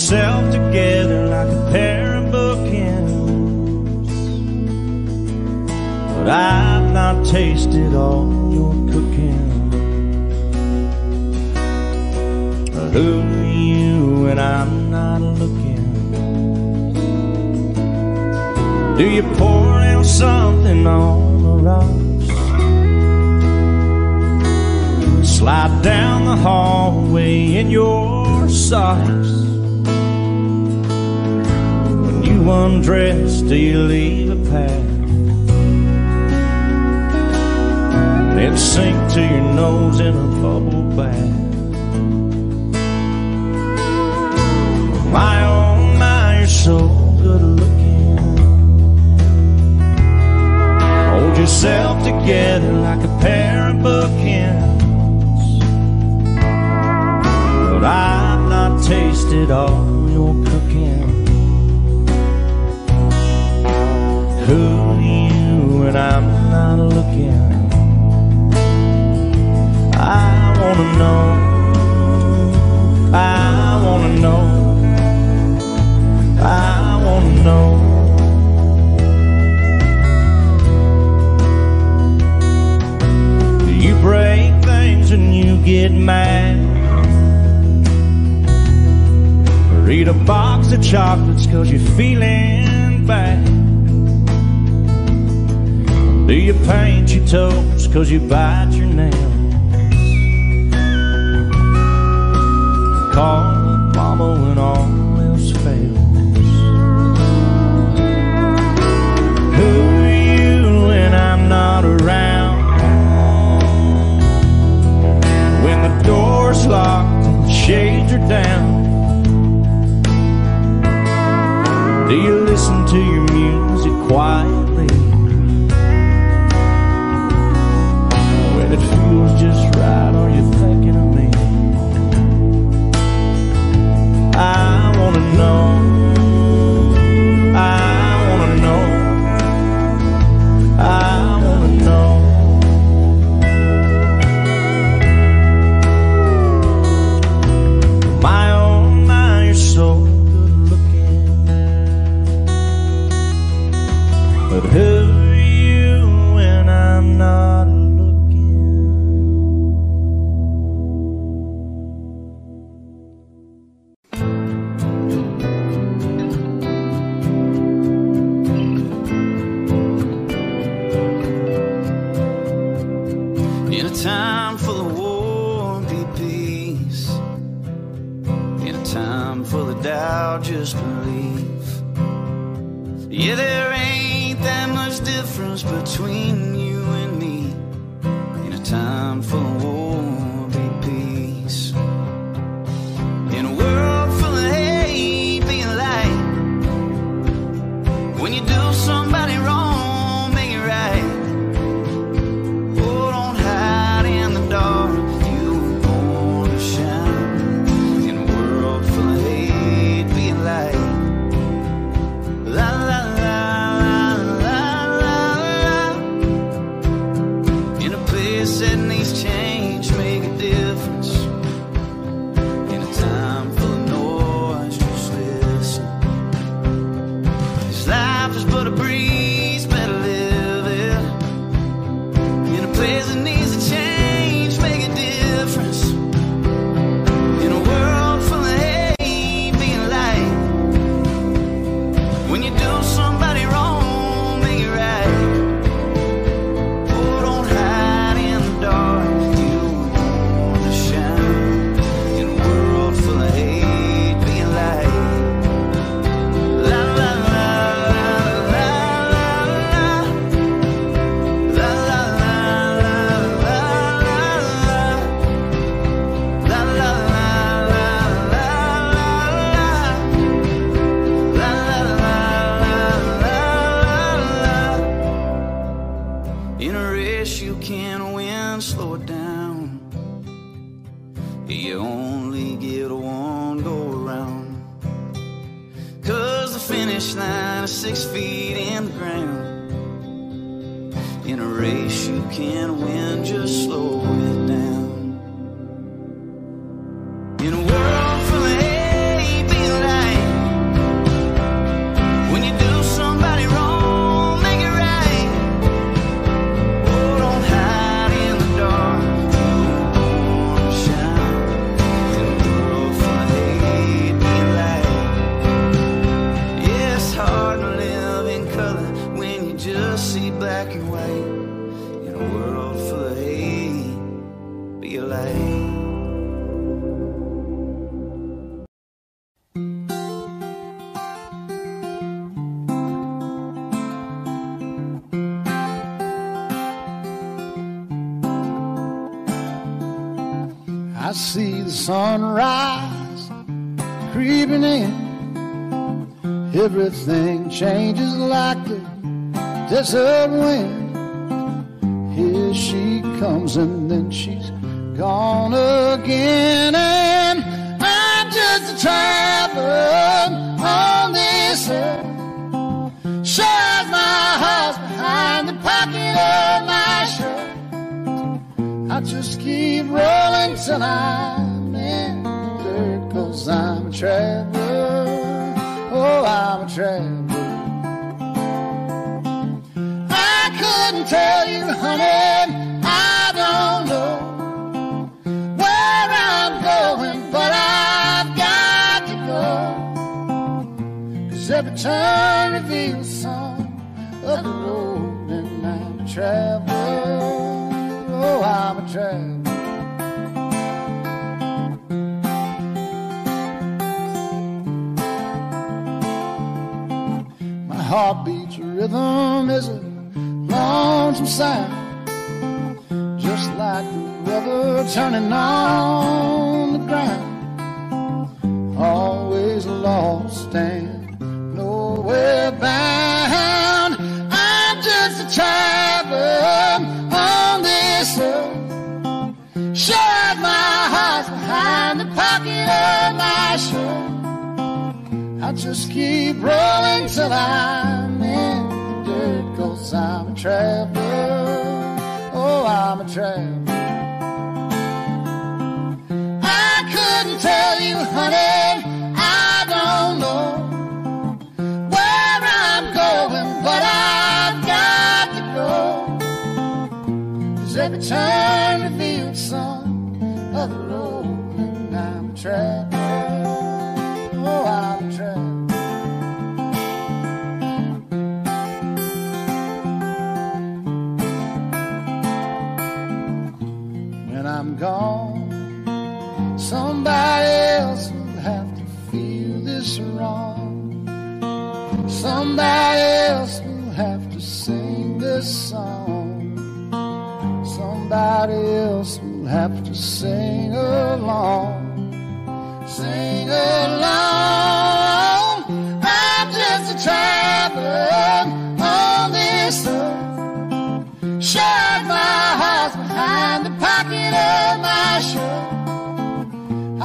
Yourself together like a pair of bookends. But I've not tasted all your cooking. Who are you when I'm not looking? Do you pour down something on the rocks? Slide down the hallway in your socks. You undress, do you leave a path? Then sink to your nose in a bubble bath. My oh my, you're so good looking. Hold yourself together like a pair of bookends. But I've not tasted all not looking? I wanna know. I wanna know. I wanna know. You break things when you get mad? Or eat a box of chocolates cause you're feeling Do you paint your toes cause you bite your nails? Call mama when all else fails. Who are you when I'm not around? When the door's locked and the shades are down. Do you listen to your music quietly? Know. Desert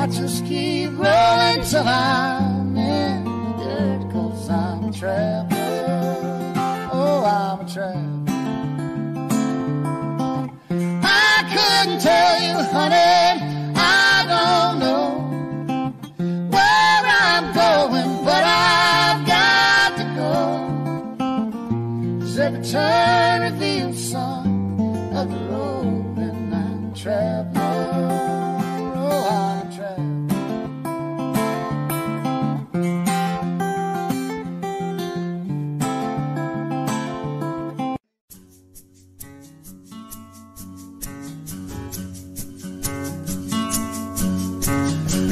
I just keep rolling till I'm in the dirt, cause I'm a traveler. Oh, I'm a traveler. I couldn't tell you, honey, I don't know where I'm going, but I've got to go. Cause every turn reveals some of the road, and I'm a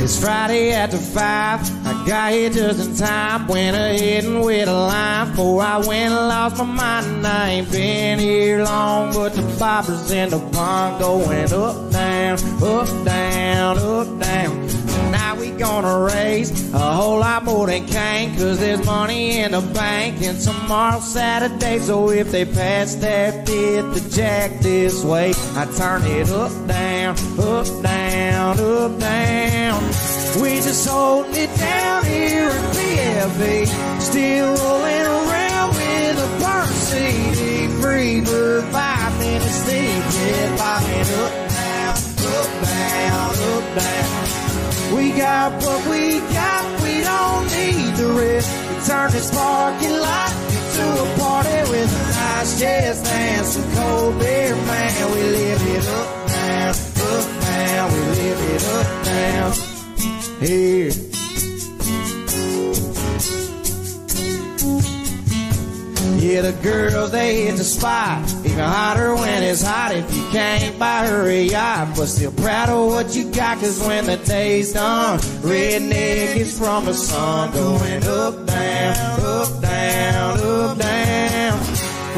It's Friday after five. I got here just in time. Went ahead and with a line before I went and lost my mind. I ain't been here long, but the boppers in the pond going up, down, up, down, up, down. Gonna raise a whole lot more than can, cause there's money in the bank and tomorrow's Saturday. So if they pass that bit the jack this way, I turn it up, down, up, down, up, down. We just holding it down here in BFE, still rolling around with a burnt CD. Free bird five minutes deep, yeah, popping up, down, up, down, up, down. We got what we got, we don't need the rest. We turn this parking lot into a party with a nice jazz band, some cold beer, man. We live it up, down, up, down. We live it up, down. Here. Yeah, the girls, they hit the spot. Even hotter when it's hot if you can't buy her a yacht. But still proud of what you got, cause when the day's done, redneck is from the sun. Going up, down, up, down, up, down.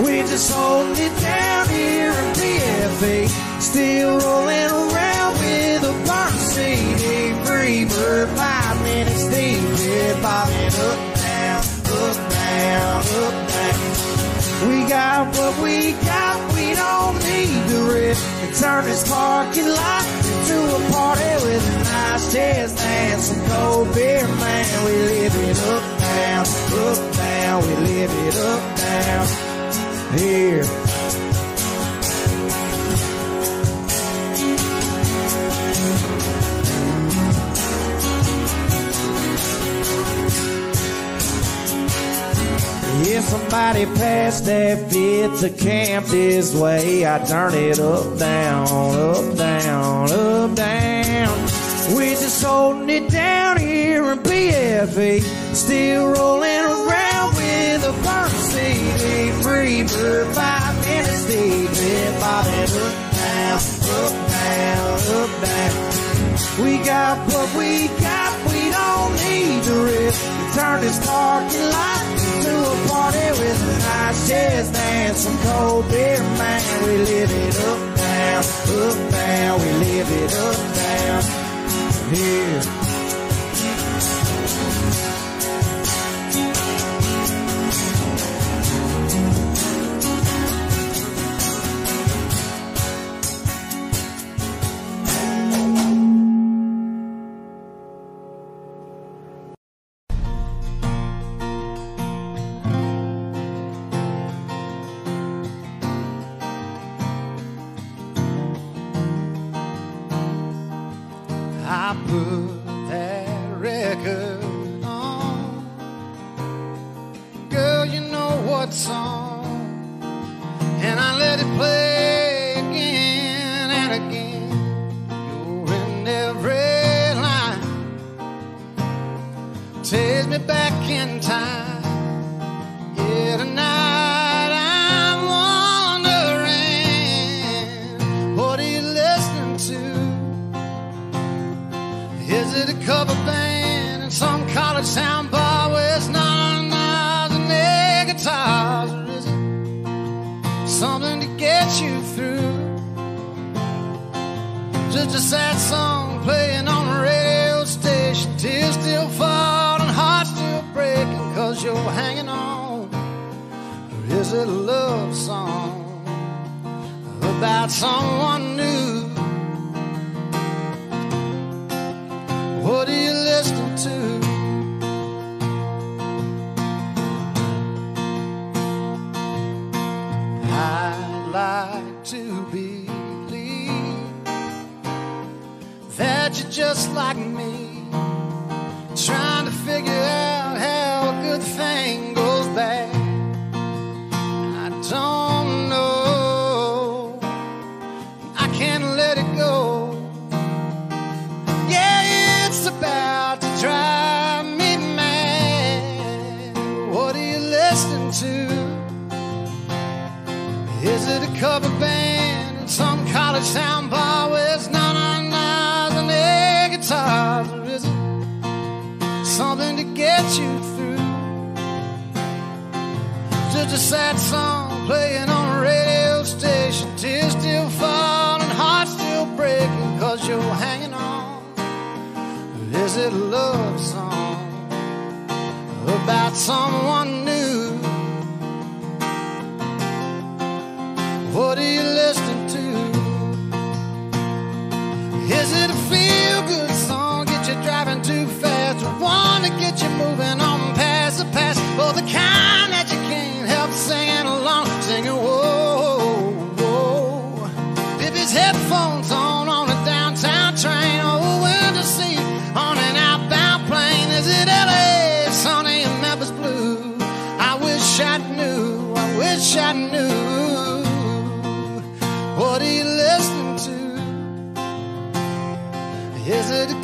We just holding it down here in BFE. Still rolling around with a burn CD. Free bird, five minutes deep. Yeah, bobbing up, down, up, down, up, down. We got what we got, we don't need to rest. And turn this parking lot into a party with a nice chest and some cold beer, man. We live it up, down, up, down. We live it up, down here. If somebody passed that fit to camp this way, I turn it up, down, up, down, up, down. We just holding it down here in BFE, still rolling around with a first CD, free bird, five minutes deep, yeah, bobbing up, down, up, down, up, down. We got what we got, we don't need to rest. We turn this parking lot into a party with a nice jazz band, some cold beer, man. We live it up, down, up, down. We live it up, down here. Takes me back in time. Yeah, tonight I'm wondering what are you listening to? Is it a cover band in some college town you're hanging on. Or is it a love song about someone new? What are you listening to? I'd like to believe that you're just like me, trying to figure out playing on a radio station. Tears still falling, heart still breaking, cause you're hanging on. Is it a love song about someone new? What are you listening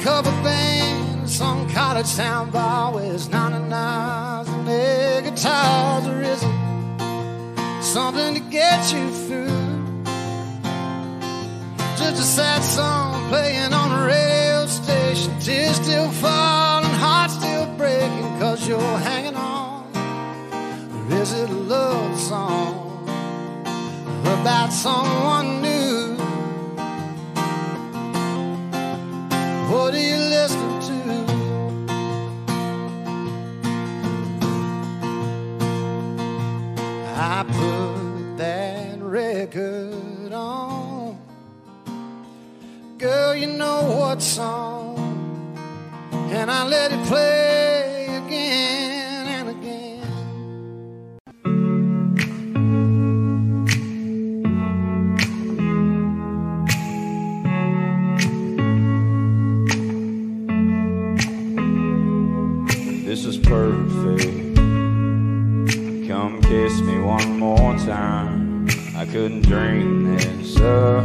cover band, some college town bar where it's 99s and air guitars, or is it something to get you through. Just a sad song playing on a radio station. Tears still falling, heart still breaking, cause you're hanging on. Or is it a love song about someone new? What are you listening to? I put that record on. Girl, you know what song. And I let it play again again. One more time. I couldn't dream this up,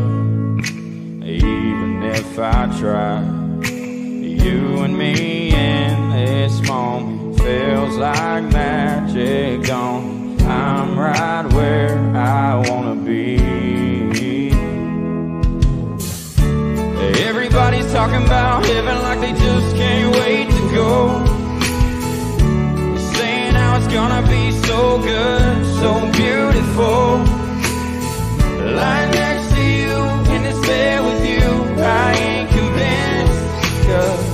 even if I tried. You and me in this moment feels like magic. Gone, I'm right where I wanna be. Everybody's talking about heaven like they just can't wait to go. Saying how it's gonna be so good, so beautiful. Lying next to you in this bed with you, I ain't convinced. Cause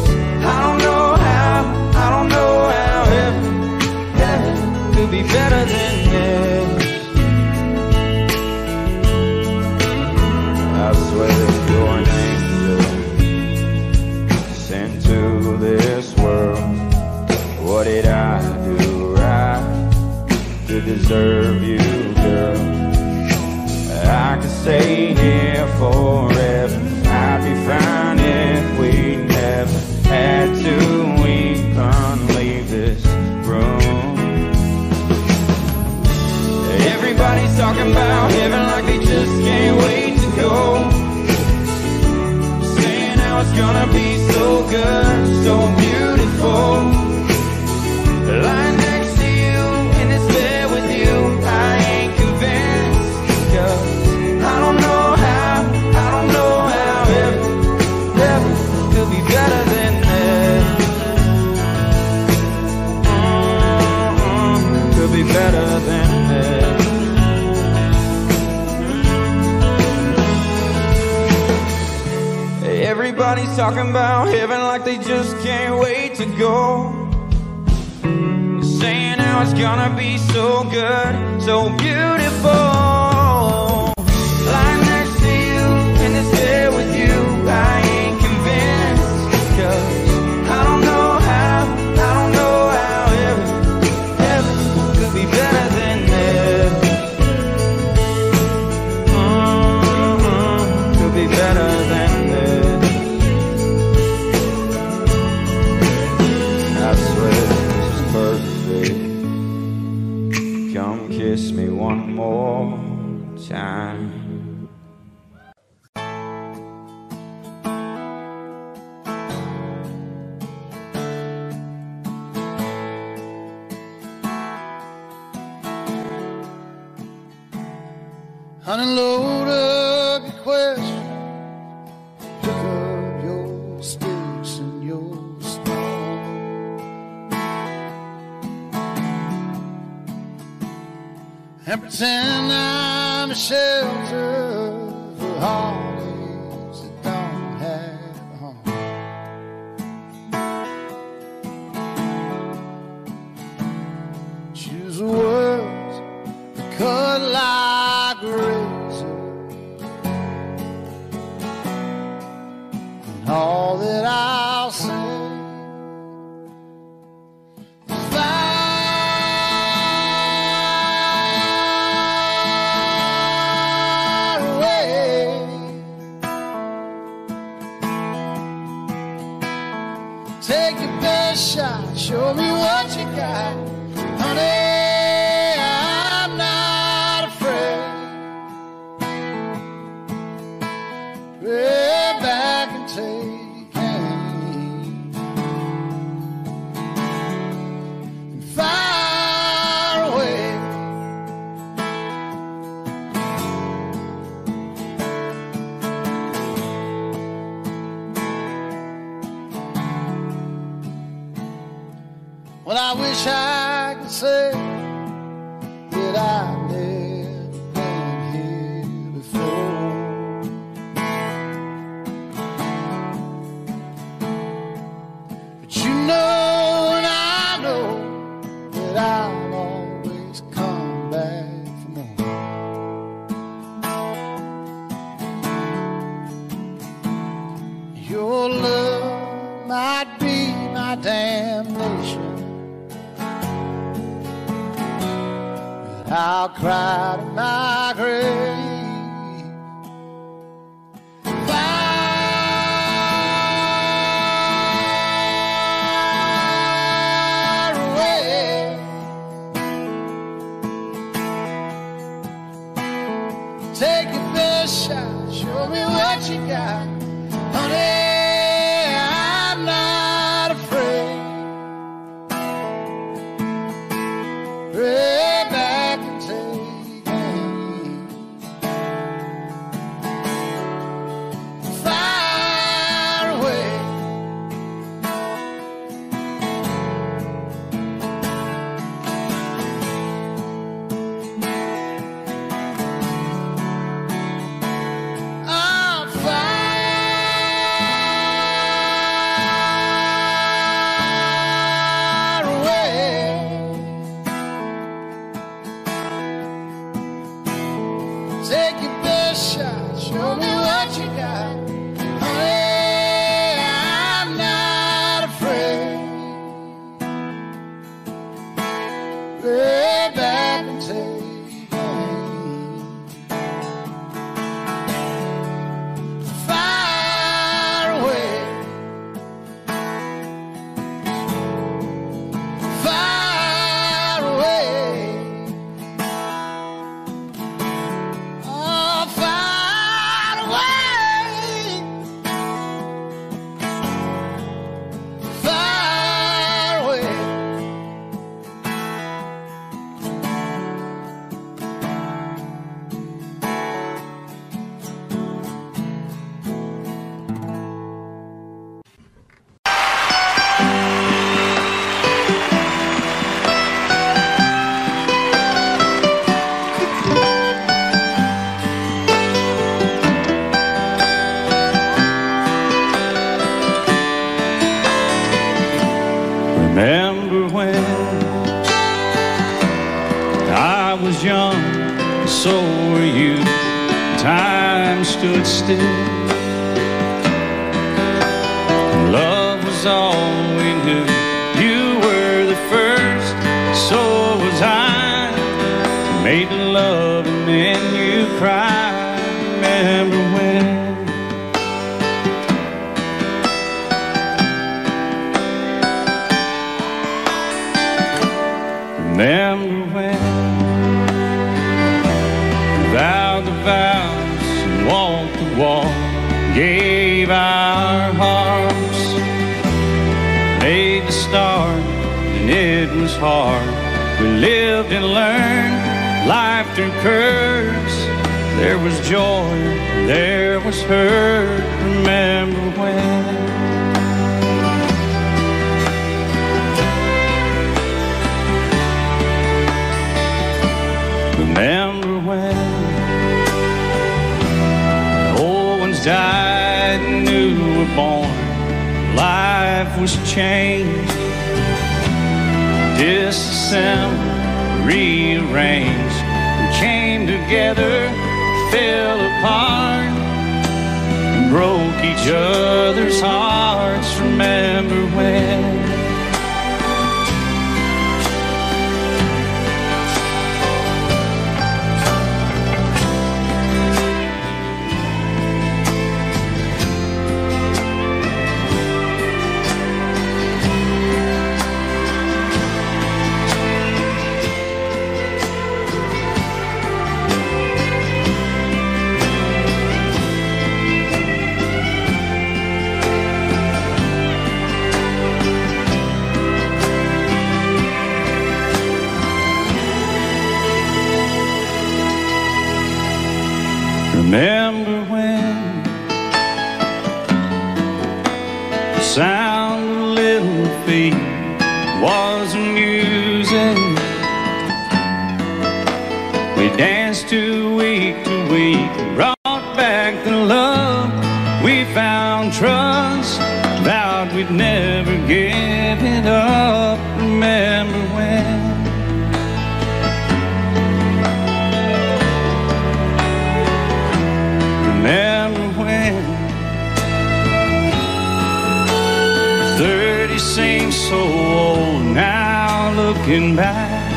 looking back.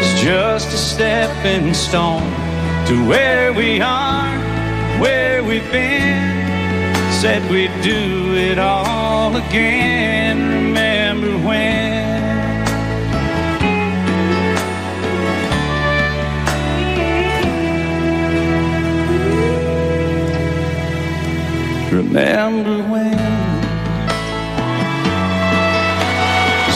It's just a stepping stone to where we are, where we've been. Said we'd do it all again. Remember when? Remember when?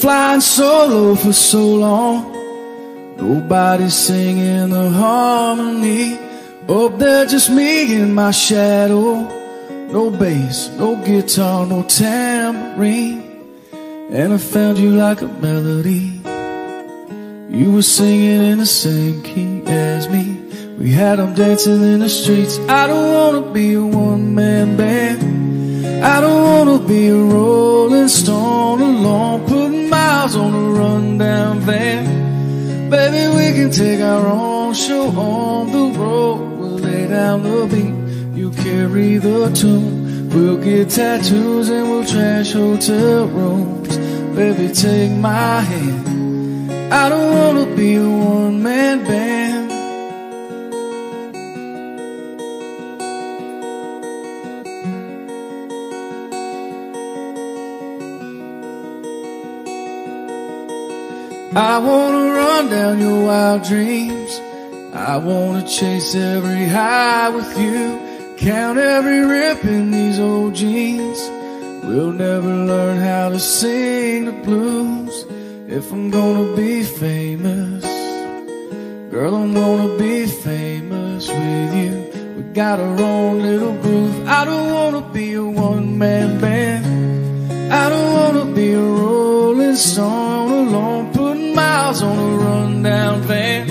flying solo for so long. Nobody's singing the harmony. Up there, just me and my shadow. No bass, no guitar, no tambourine. And I found you like a melody. You were singing in the same key as me. We had them dancing in the streets. I don't wanna be a one man band. I don't wanna be a rolling stone alone, miles on a rundown van. Baby, we can take our own show on the road. We'll lay down the beat, you carry the tune. We'll get tattoos and we'll trash hotel rooms. Baby, take my hand. I don't wanna be a one man band. I wanna run down your wild dreams. I wanna chase every high with you. Count every rip in these old jeans. We'll never learn how to sing the blues. If I'm gonna be famous, girl, I'm gonna be famous with you. We got our own little groove. I don't wanna be a one man band. I don't wanna be a rolling stone alone, miles on a rundown van.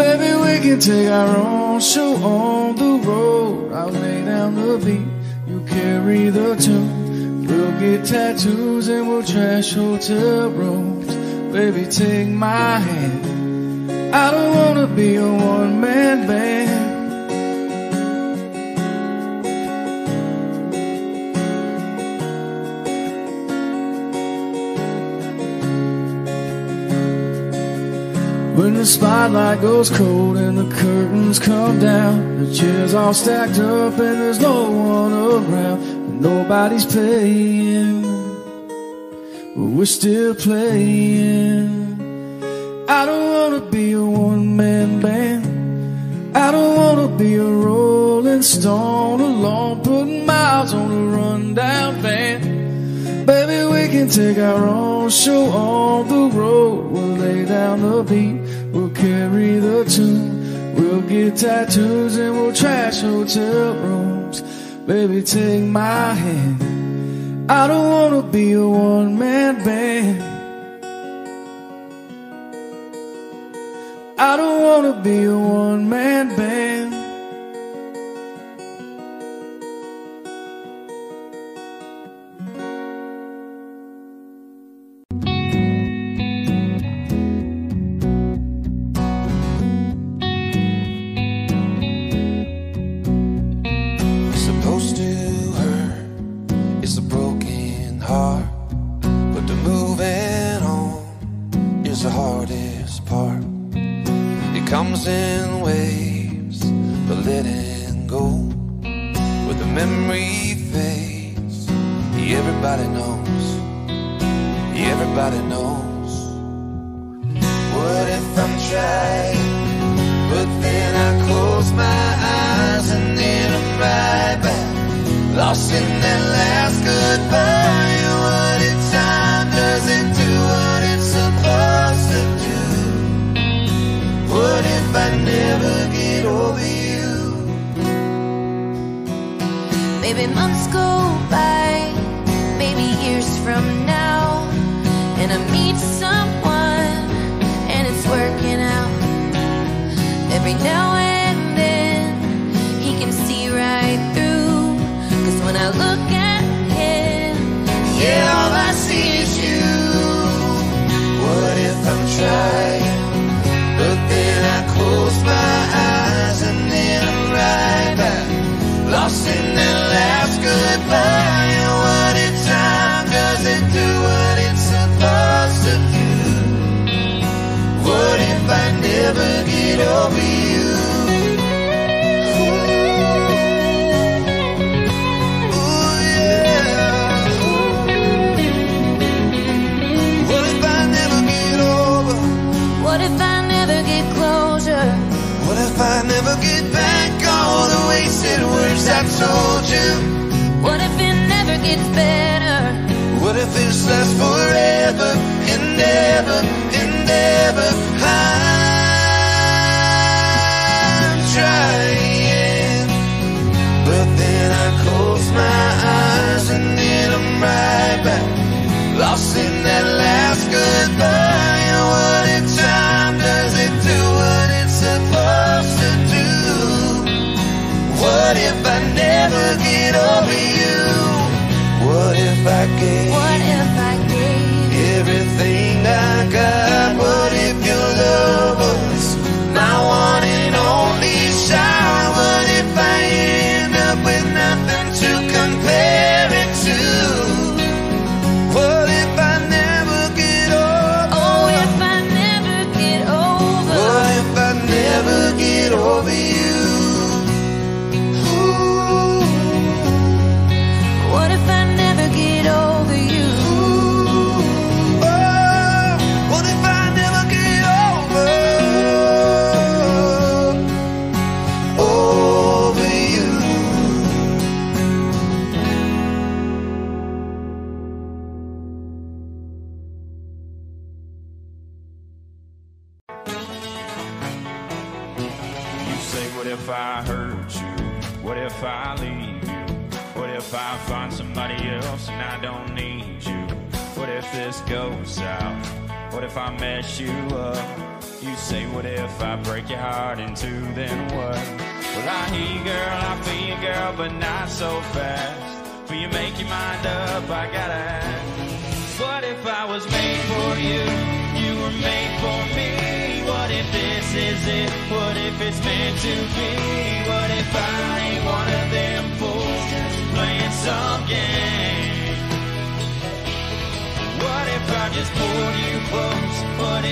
Baby, we can take our own show on the road. I'll lay down the beat, you carry the tune. We'll get tattoos and we'll trash hotel rooms. Baby, take my hand. I don't wanna be a one man band. When the spotlight goes cold and the curtains come down, the chairs all stacked up and there's no one around, nobody's paying, but we're still playing. I don't wanna be a one man band. I don't wanna be a rolling stone alone, putting miles on a rundown van. Baby, we can take our own show on the road. We'll lay down the beat, carry the tune. We'll get tattoos and we'll trash hotel rooms. Baby, take my hand. I don't wanna be a one man band. I don't wanna be a one man band.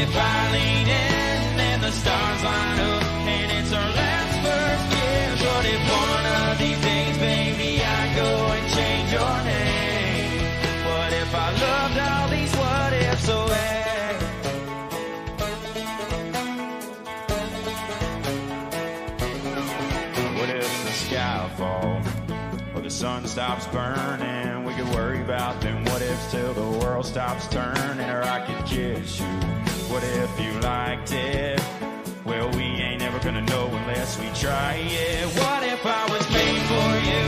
if I lean in and the stars line up and it's our last first kiss? What if one of these days, baby, I go and change your name? What if I loved all these what ifs away? What if the sky falls or the sun stops burning? we could worry about them what ifs till the world stops turning or I could kiss you what if you liked it? Well, we ain't ever gonna know unless we try it. What if I was made for you?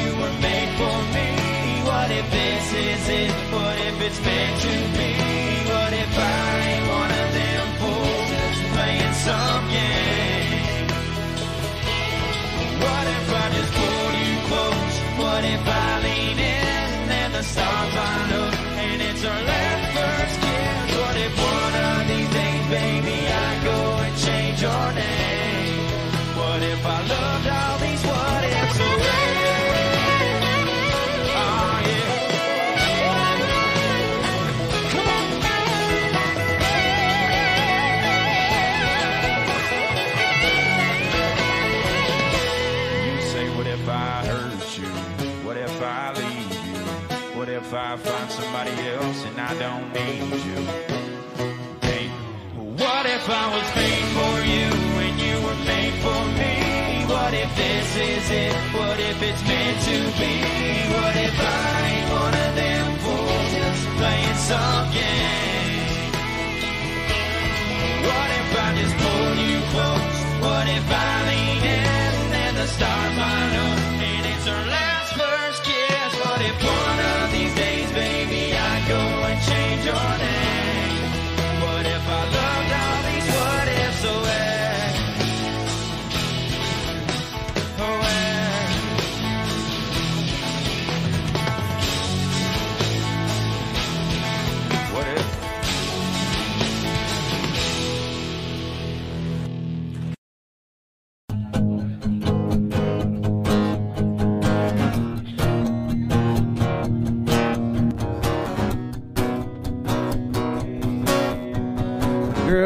You were made for me. What if this is it? What if it's meant to be? What if I ain't one of them fools playing some? I find somebody else and I don't need you? Hey, what if I was made for you and you were made for me? What if this is it? What if it's meant to be? What if I ain't one of them fools just playing some game? What if I just pull you close? What if I lean in and the stars line up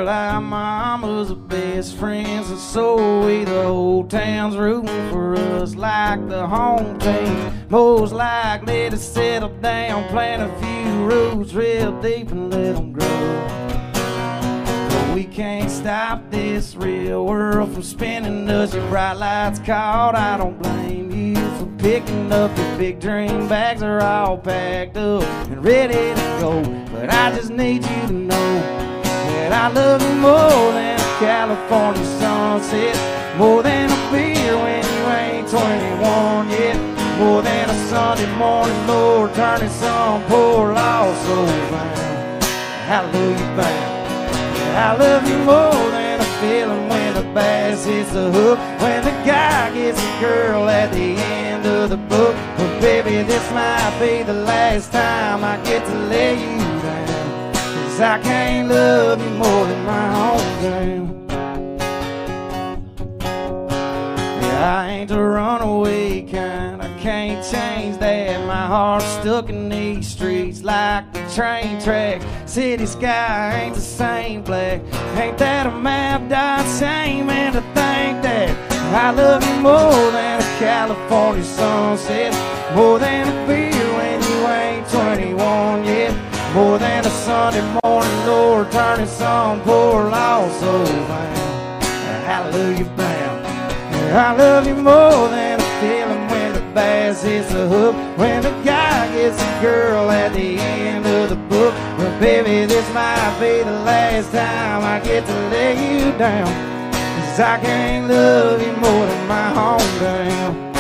Girl, our mamas are best friends, and so we the whole town's rooting for us like the home team. Most likely to settle down, plant a few roots real deep and let them grow. But we can't stop this real world from spinning us. Your bright lights caught, I don't blame you for picking up your big dream bags are all packed up and ready to go. But I just need you to know I love you more than a California sunset, more than a beer when you ain't 21 yet, more than a Sunday morning Lord turning some poor lost soul round. Hallelujah bound. I love you more than a feeling when the bass hits the hook. When the guy gets a girl at the end of the book. But baby, this might be the last time I get to lay you I can't love you more than my own hometown. Yeah, I ain't the runaway kind. I can't change that. My heart's stuck in these streets like the train track. City sky ain't the same black. Ain't that a map dot shame? And to think that I love you more than a California sunset, more than a beer when you ain't 21 yet. More than a Sunday morning, Lord, turning some poor lost soul bound. Hallelujah bound. I love you more than a feeling when the bass hits the hook. When the guy gets a girl at the end of the book. But baby, this might be the last time I get to lay you down. Cause I can't love you more than my hometown.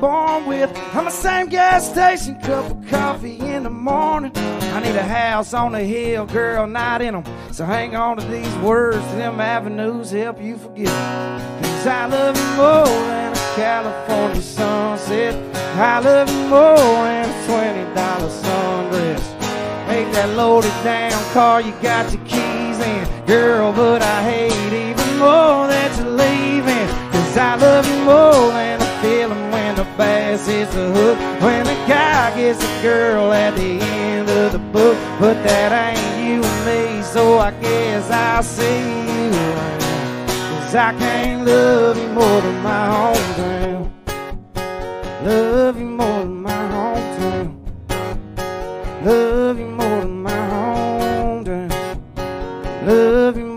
Born with. I'm the same gas station, cup of coffee in the morning. I need a house on the hill, girl, not in them. So hang on to these words, them avenues help you forget. Cause I love you more than a California sunset. I love you more than a $20 sundress. Make that loaded down car, you got your keys in. Girl, but I hate even more that you're leaving. Cause I love you more than bass hits the hook. When a guy gets a girl at the end of the book. But that ain't you and me, so I guess I'll see you. Cause I can't love you more than my hometown. Love you more than my hometown. Love you more than my hometown. Love you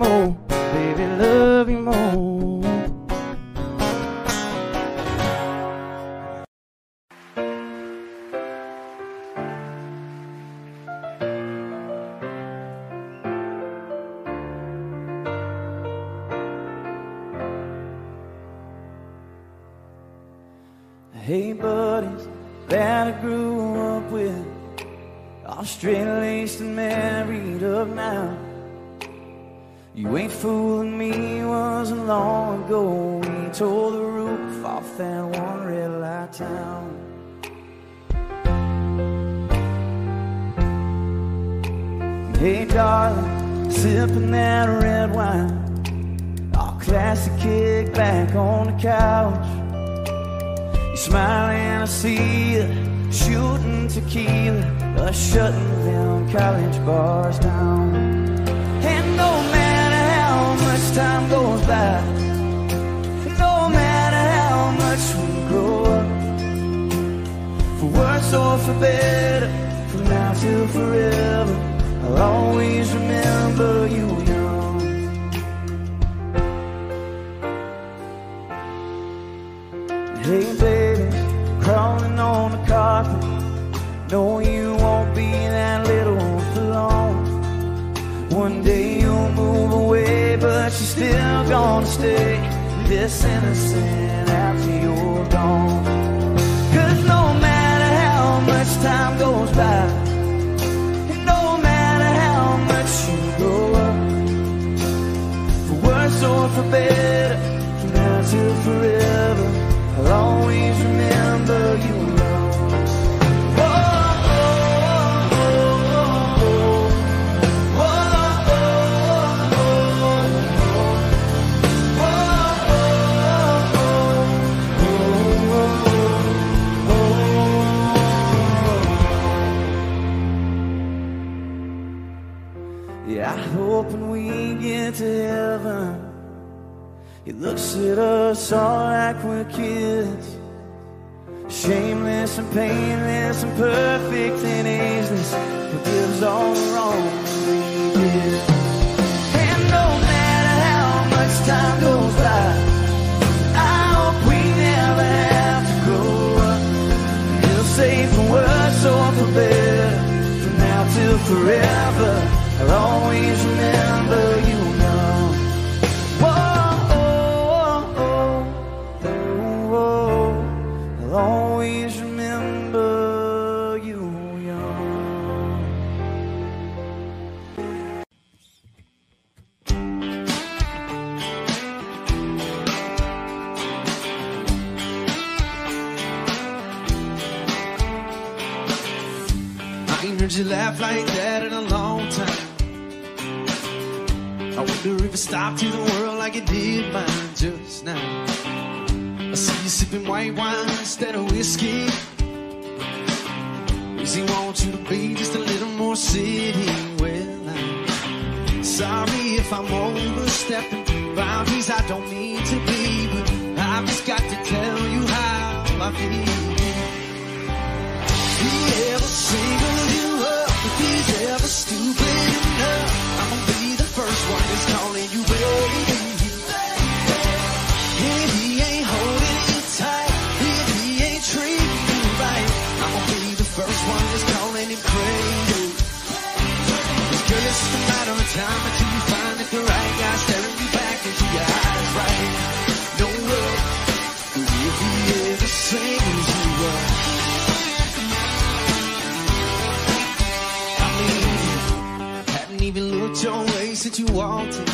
tequila, shutting down college bars down. And no matter how much time goes by, no matter how much we grow up, for worse or for better, from now till forever, I'll always remember you One day you'll move away, but you're still gonna stay this innocent after you're gone. Cause no matter how much time goes by, and no matter how much you grow up, for worse or for better, from now forever, to heaven, he looks at us all like we're kids. Shameless and painless and perfect and ageless, forgives all the wrong we did. And no matter how much time goes by, say for worse or for better, from now till forever, I'll always ain't heard you laugh like that in a long time. I wonder if it stopped to the world like it did mine just now. I see you sipping white wine instead of whiskey. he want you to be just a little more sitting. Well, I'm sorry if I'm overstepping boundaries I don't mean to be, but I've just got to tell you how I feel. He ever single time until you find that the right guy staring you back into your eyes, right? No love, if he ever sings you up. I mean, hadn't even looked your way since you walked in.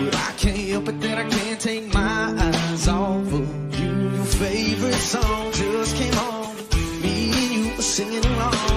But I can't help it that I can't take my eyes off of you. Your favorite song just came on. Me and you were singing along.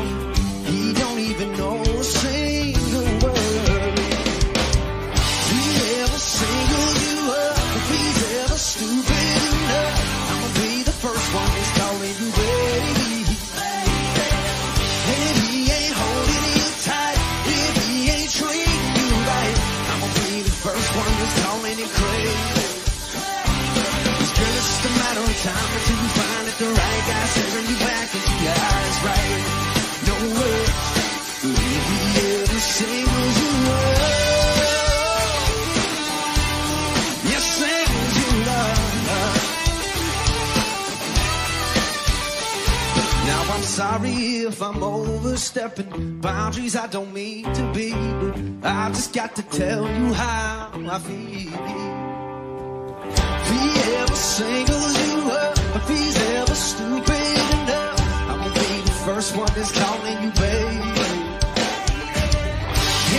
If I'm overstepping boundaries I don't mean to be, but I just got to tell you how I feel. He ever singles you up, if he's ever stupid enough, I'm gonna be the first one that's calling you baby.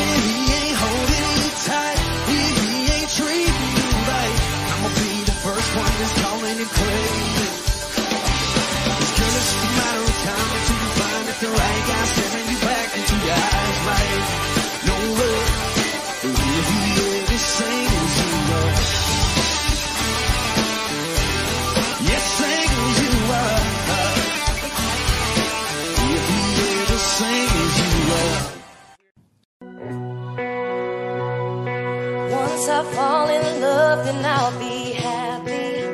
If he ain't holding you tight, he ain't treating you right, I'm gonna be the first one that's calling you crazy. love, then I'll be happy.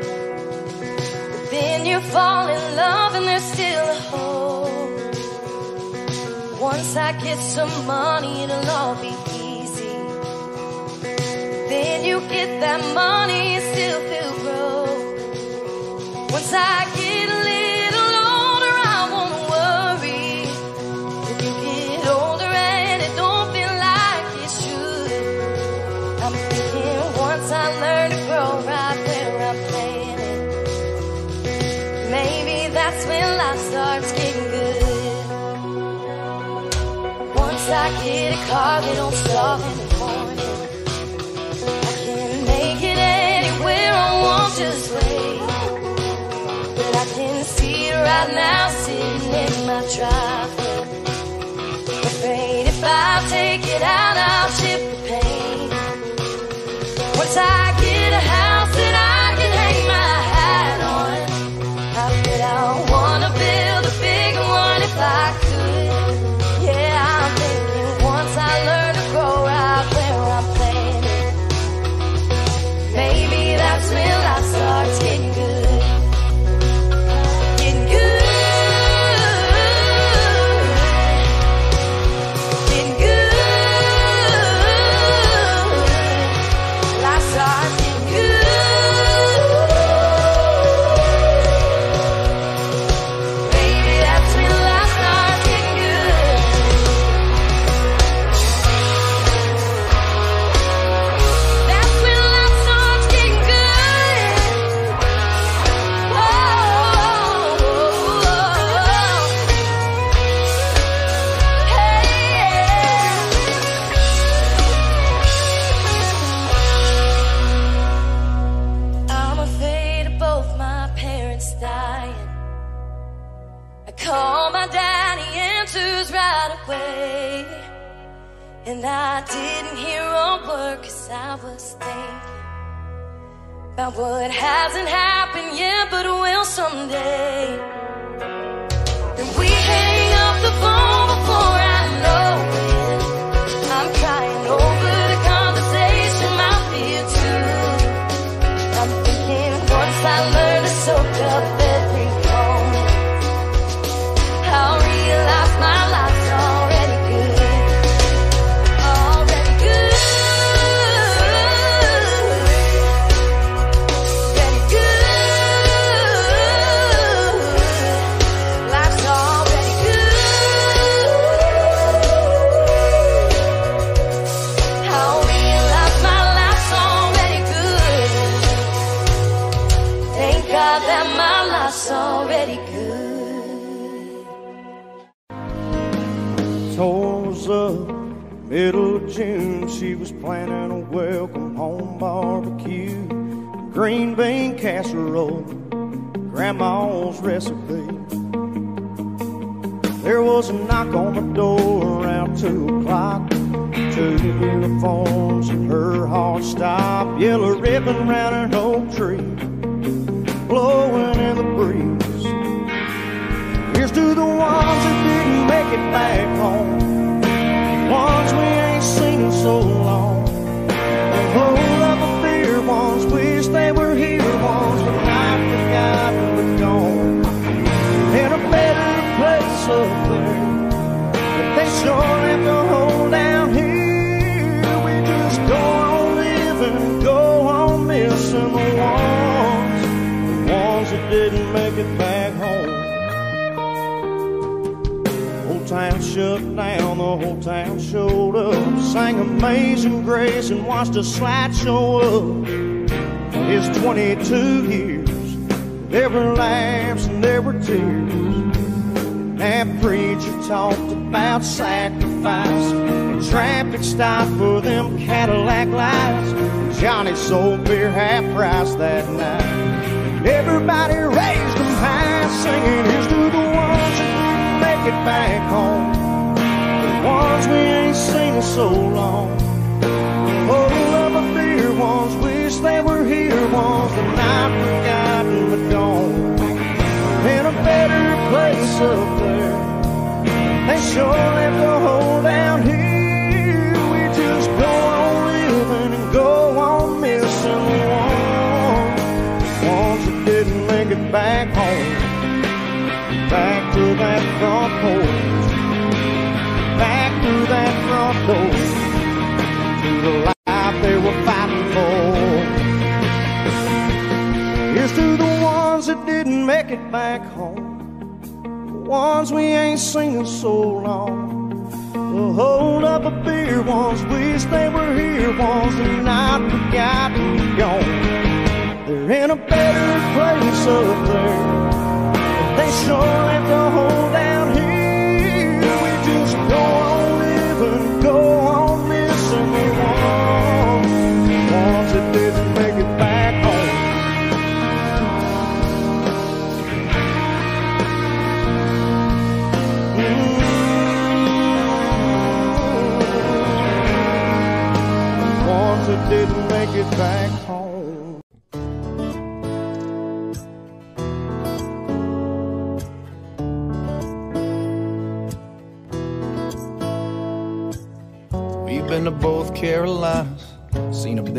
But then you fall in love and there's still a hope. Once I get some money, it'll all be easy. Then you get that money, it still Once I get a car, we don't stop in the morning. I can make it anywhere I want, just wait. But I can see it right now, sitting in my driveway. Afraid if I take it out, I'll chip the pain. Once I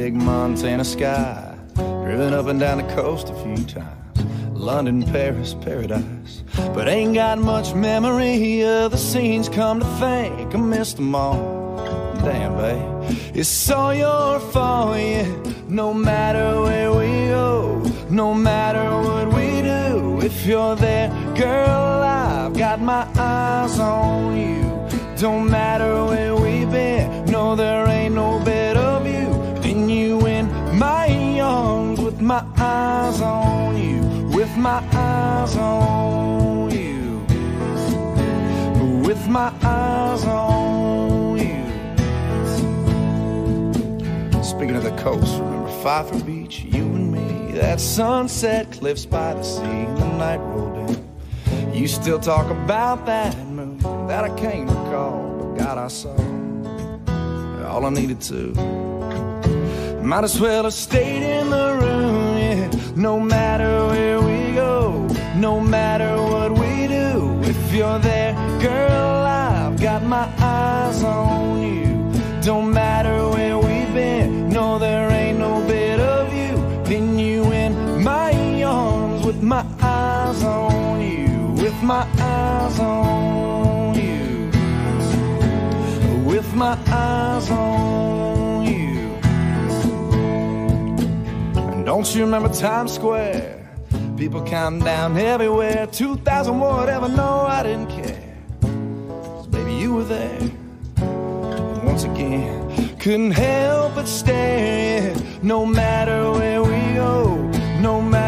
big Montana sky, driven up and down the coast a few times. London, Paris, paradise. But ain't got much memory of the scenes, come to think I missed them all. Damn, babe, it's all your fault, yeah. No matter where we go, no matter what we do, if you're there, girl, I've got my eyes on you. Don't matter where we've been, no, there ain't no better my eyes on you, with my eyes on you, with my eyes on you. Speaking of the coast, remember Pfeiffer Beach, you and me, that sunset cliffs by the sea, and the night rolled in. You still talk about that moon that I can't recall, but God, I saw all I needed to. Might as well have stayed in the room. No matter where we go, no matter what we do, if you're there, girl, I've got my eyes on you. Don't matter where we've been, no, there ain't no better view than you in my arms with my eyes on you, with my eyes on you, with my eyes on you. Don't you remember Times Square? People counting down everywhere, 2,000 whatever, no, I didn't care. baby, you were there. And once again, couldn't help but stare. No matter where we go, no matter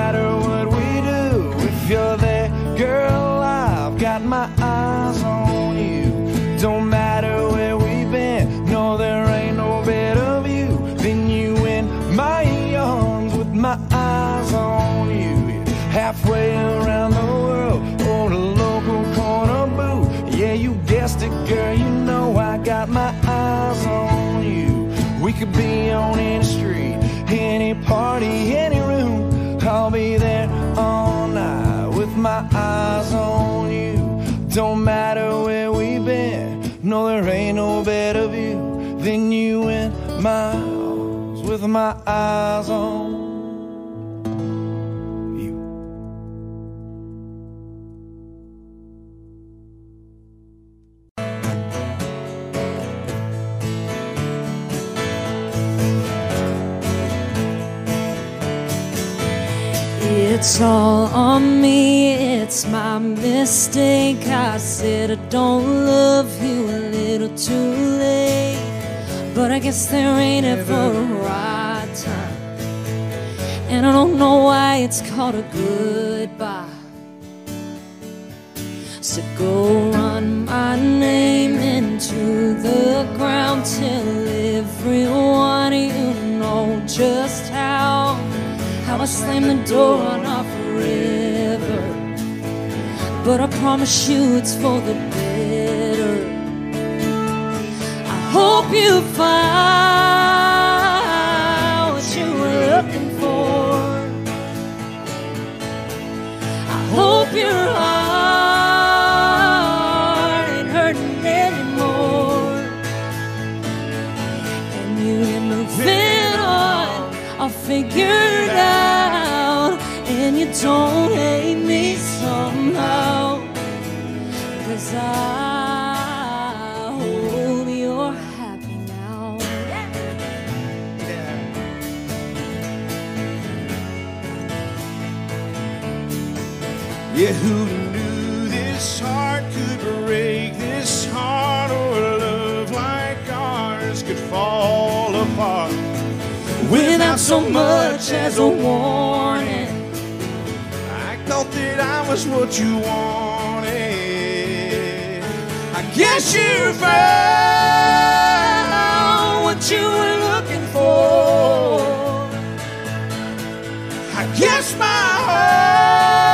could be on any street, any party, any room. I'll be there all night with my eyes on you. Don't matter where we've been, no, there ain't no better view than you in my arms with my eyes on It's all on me, it's my mistake. I said I don't love you a little too late. But I guess there ain't ever a right time. And I don't know why it's called a goodbye. So go run my name into the ground till everyone you know just how how I slam the door on our forever. But I promise you it's for the better. I hope you find what you were looking for. I hope your don't hate me somehow. Cause I hope you're happy now. Yeah. Yeah. yeah, who knew this heart could break? This heart or love like ours could fall apart without so much as a warning. I was what you wanted. I guess you found what you were looking for. I guess my heart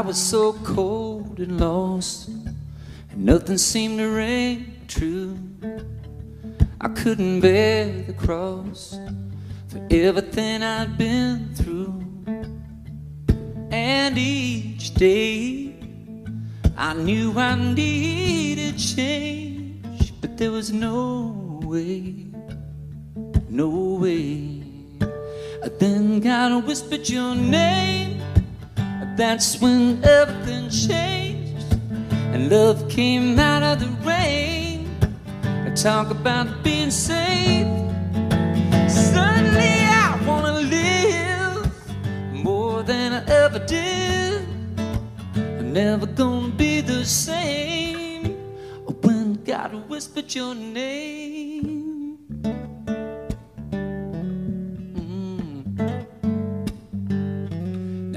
I was so cold and lost, and nothing seemed to ring true. I couldn't bear the cross for everything I'd been through. And each day I knew I needed change, but there was no way, no way. I then God whispered your name. That's when everything changed and love came out of the rain. I talk about being saved. Suddenly I wanna live more than I ever did. I'm never gonna be the same when God whispered your name.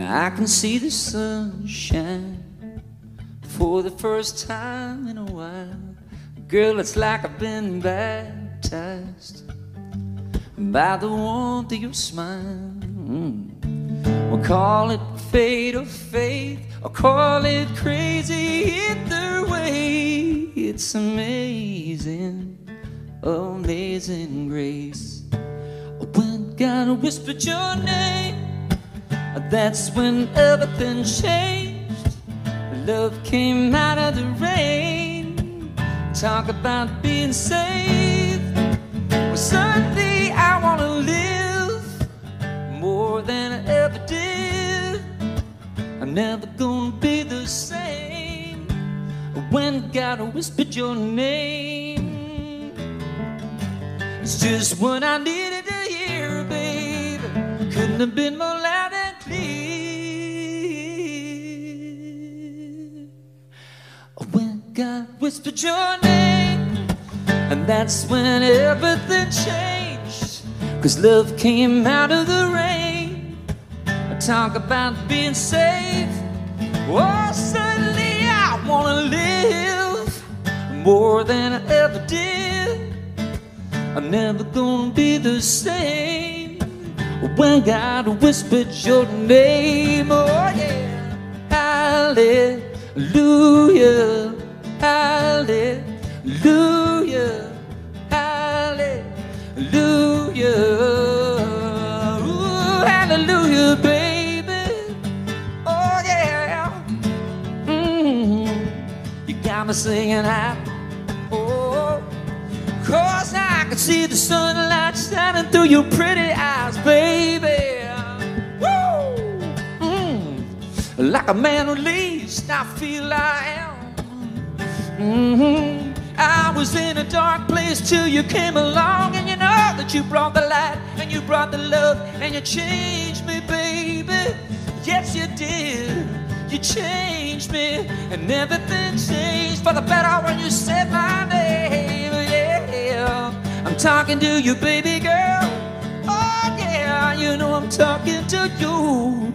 Now I can see the sunshine for the first time in a while. Girl, it's like I've been baptized by the warmth of your smile. Mm. We'll call it fate or faith, or call it crazy. Either way, it's amazing, amazing grace. When God whispered your name. That's when everything changed. Love came out of the rain. Talk about being saved. Well, suddenly I wanna live more than I ever did. I'm never gonna be the same when God whispered your name. It's just what I needed to hear, baby. Couldn't have been more loud God whispered your name, and that's when everything changed. Cause love came out of the rain. I talk about being safe. Oh, suddenly I wanna live more than I ever did. I'm never gonna be the same when God whispered your name. Oh, yeah. Hallelujah. Hallelujah. Hallelujah. Ooh, hallelujah, baby. Oh, yeah. Mm-hmm. You got me singing out. Oh, cause I can see the sunlight shining through your pretty eyes, baby. Mm. Like a man who leaves, I feel I am. Mm-hmm. I was in a dark place till you came along, and you know that you brought the light and you brought the love and you changed me, baby. Yes, you did. You changed me, and everything changed for the better when you said my name. Yeah, I'm talking to you, baby girl. Oh yeah, you know I'm talking to you.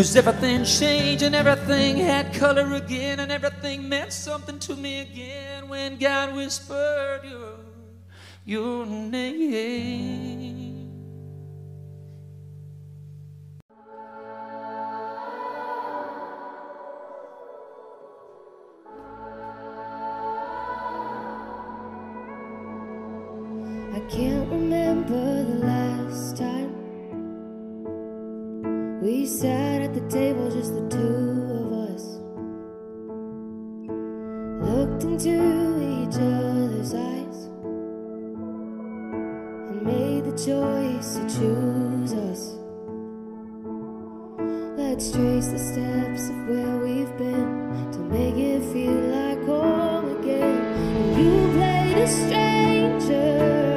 Cause everything changed and everything had color again, and everything meant something to me again when God whispered your, your name. I can't remember the last time we sat at the table, just the two of us. Looked into each other's eyes and made the choice to choose us. Let's trace the steps of where we've been to make it feel like home again. And you played a stranger.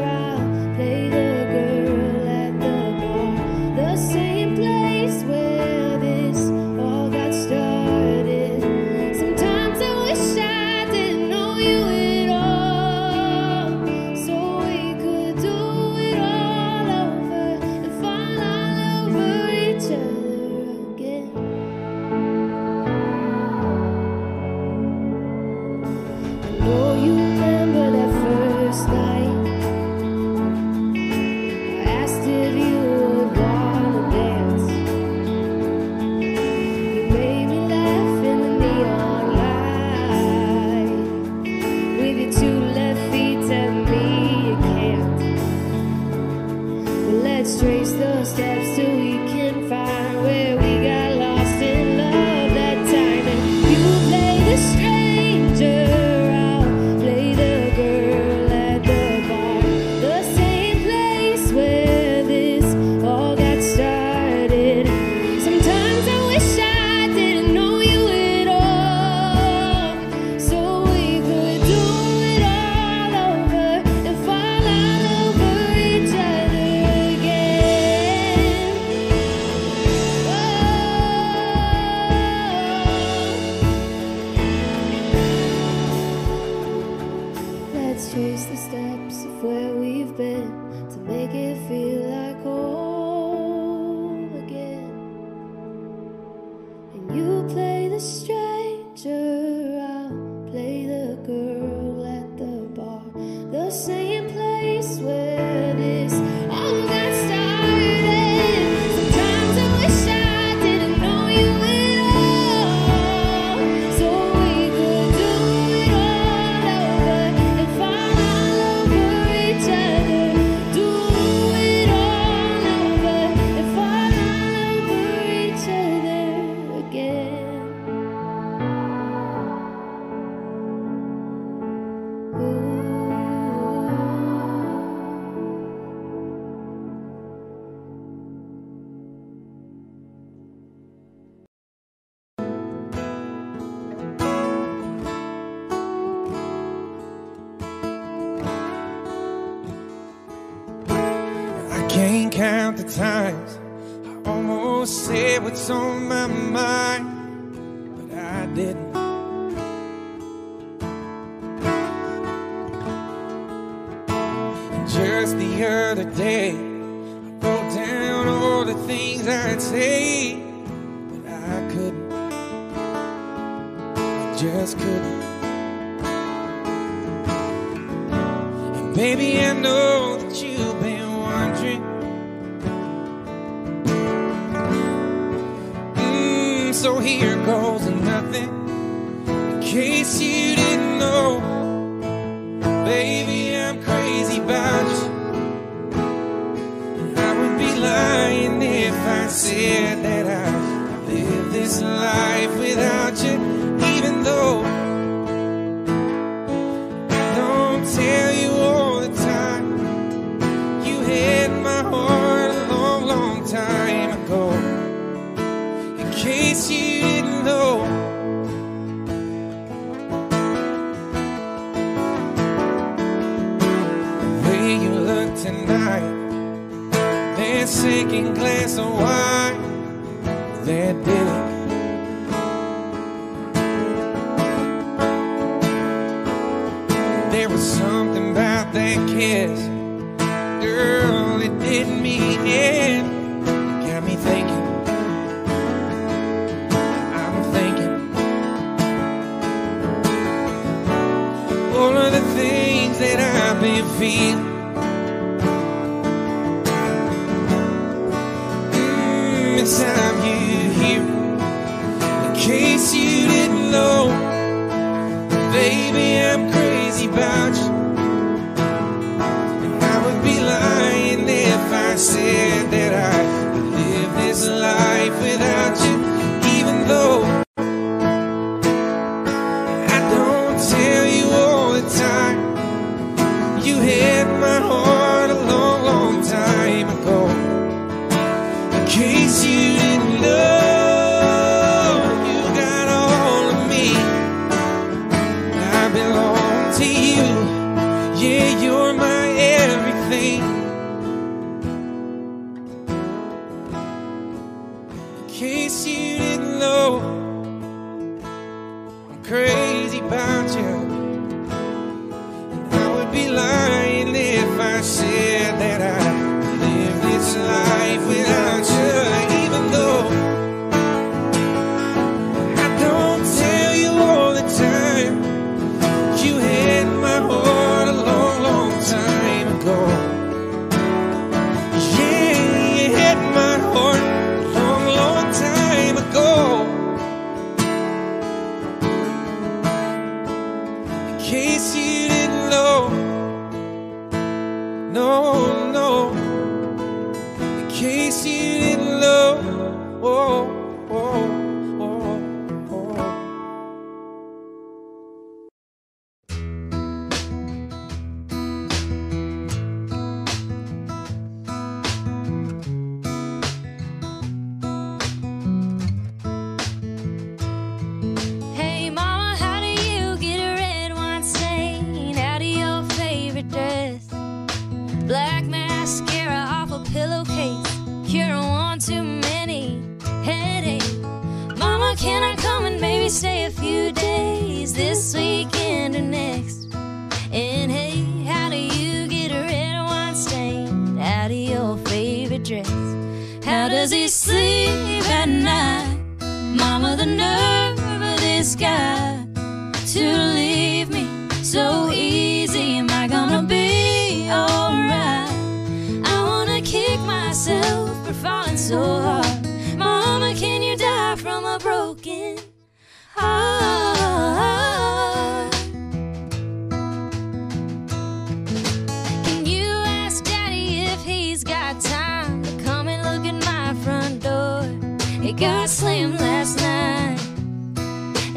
does he sleep?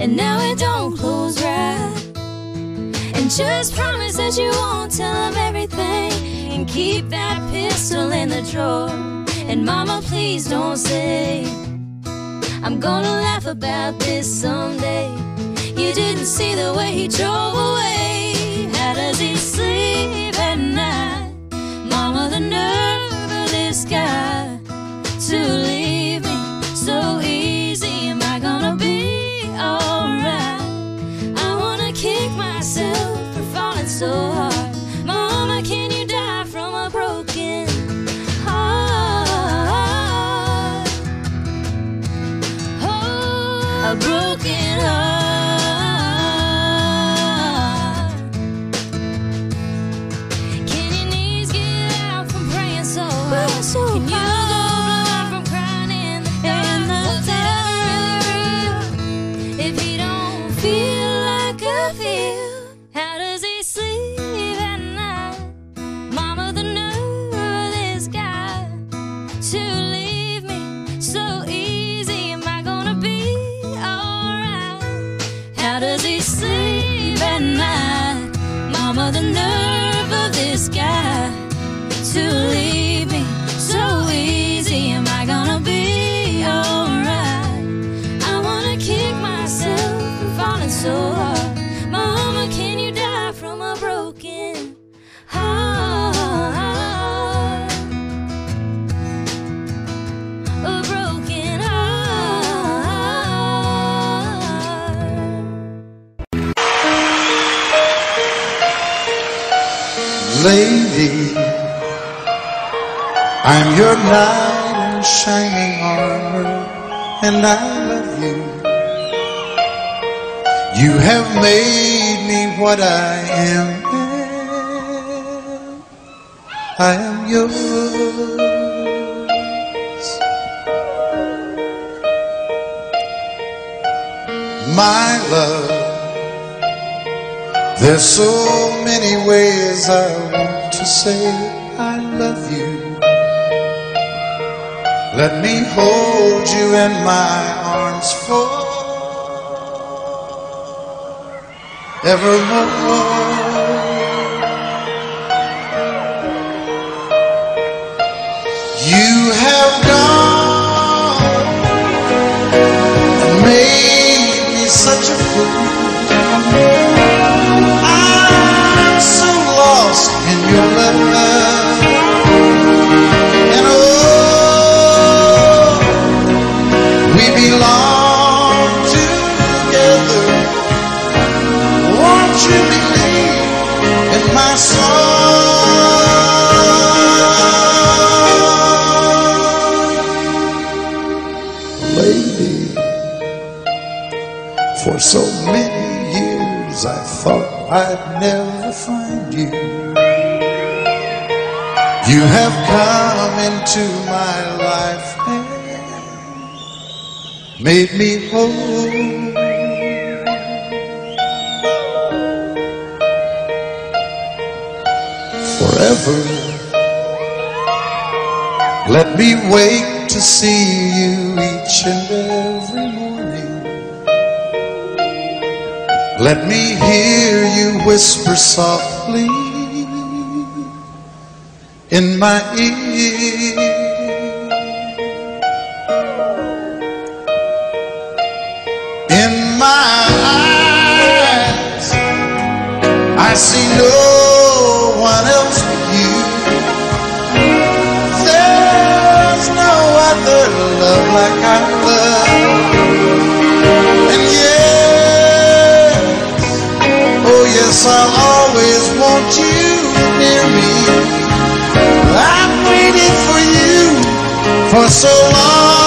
And now it don't close right. And just promise that you won't tell him everything. And keep that pistol in the drawer. And mama, please don't say, I'm gonna laugh about this someday. You didn't see the way he drove away. How does he sleep at night? Mama, the nerve of this guy. Knight in shining armor, and I love you. You have made me what I am. I am yours. My love. There's so many ways I want to say I love you. Let me hold you in my arms forevermore. You have into my life and made me whole. Forever, let me wake to see you each and every morning. Let me hear you whisper softly in my ear. In my eyes, I see no one else but you. There's no other love like I love. And yes, oh yes, I'll always want you near me. For so long.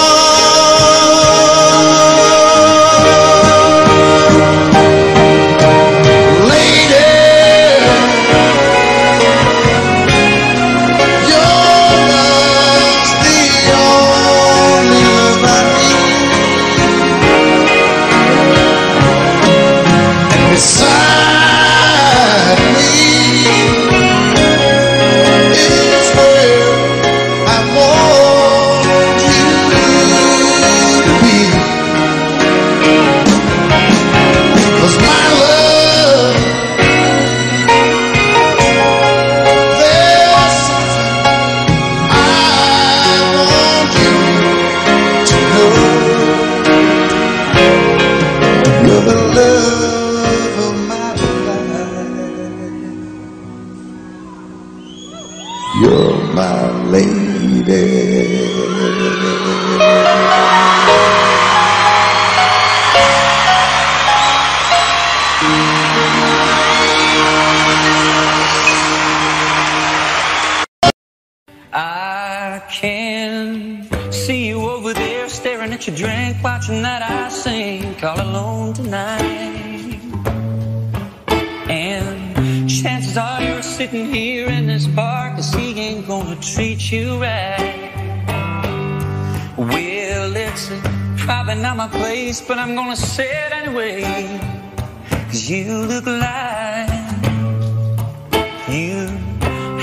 My but I'm gonna say it anyway. Cause you look like you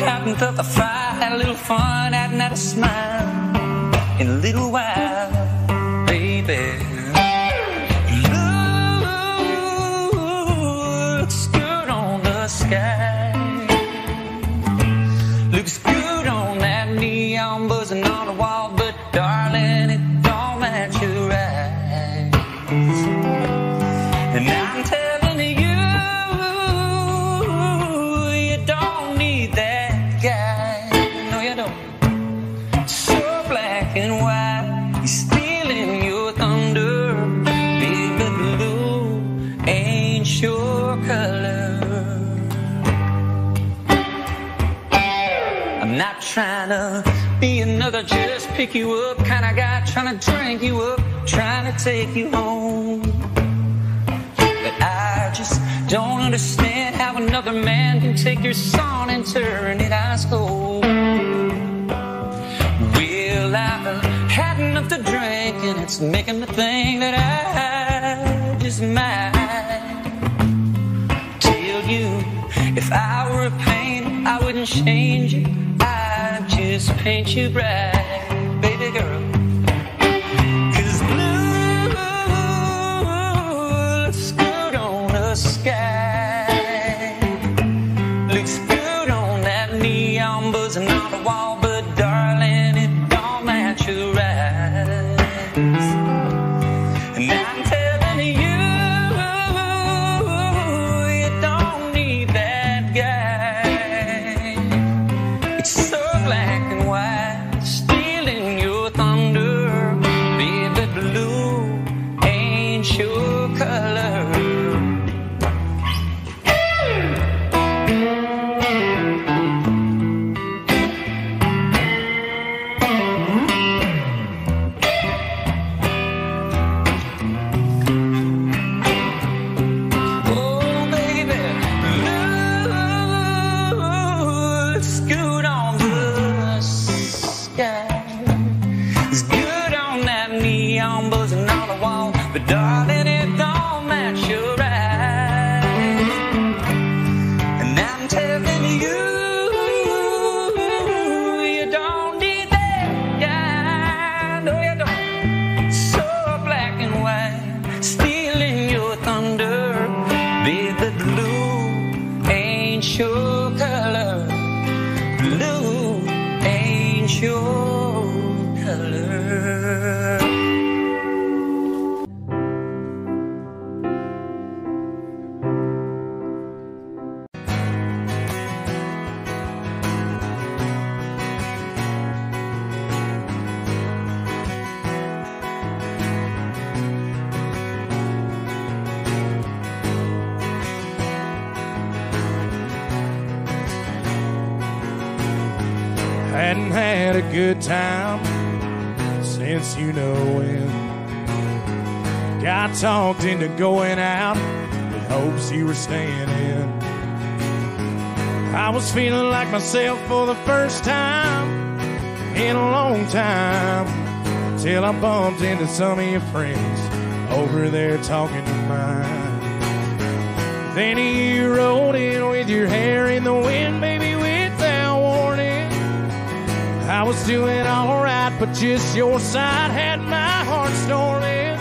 haven't felt the fire, had a little fun, hadn't had a smile myself for the first time in a long time till I bumped into some of your friends over there talking to mine. Then you rolled in with your hair in the wind, baby, without warning. I was doing alright, but just your side had my heart storming.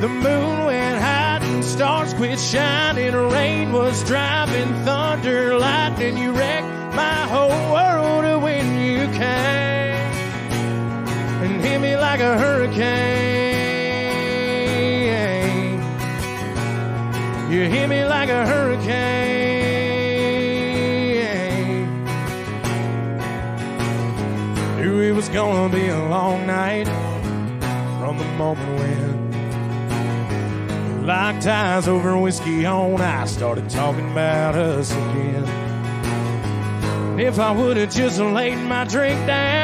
The moon went hiding, stars quit shining, rain was driving, thunder, lightning. You wrecked like a hurricane. You hit me like a hurricane. Knew it was gonna be a long night from the moment when locked eyes over whiskey on. I started talking about us again. If I would have just laid my drink down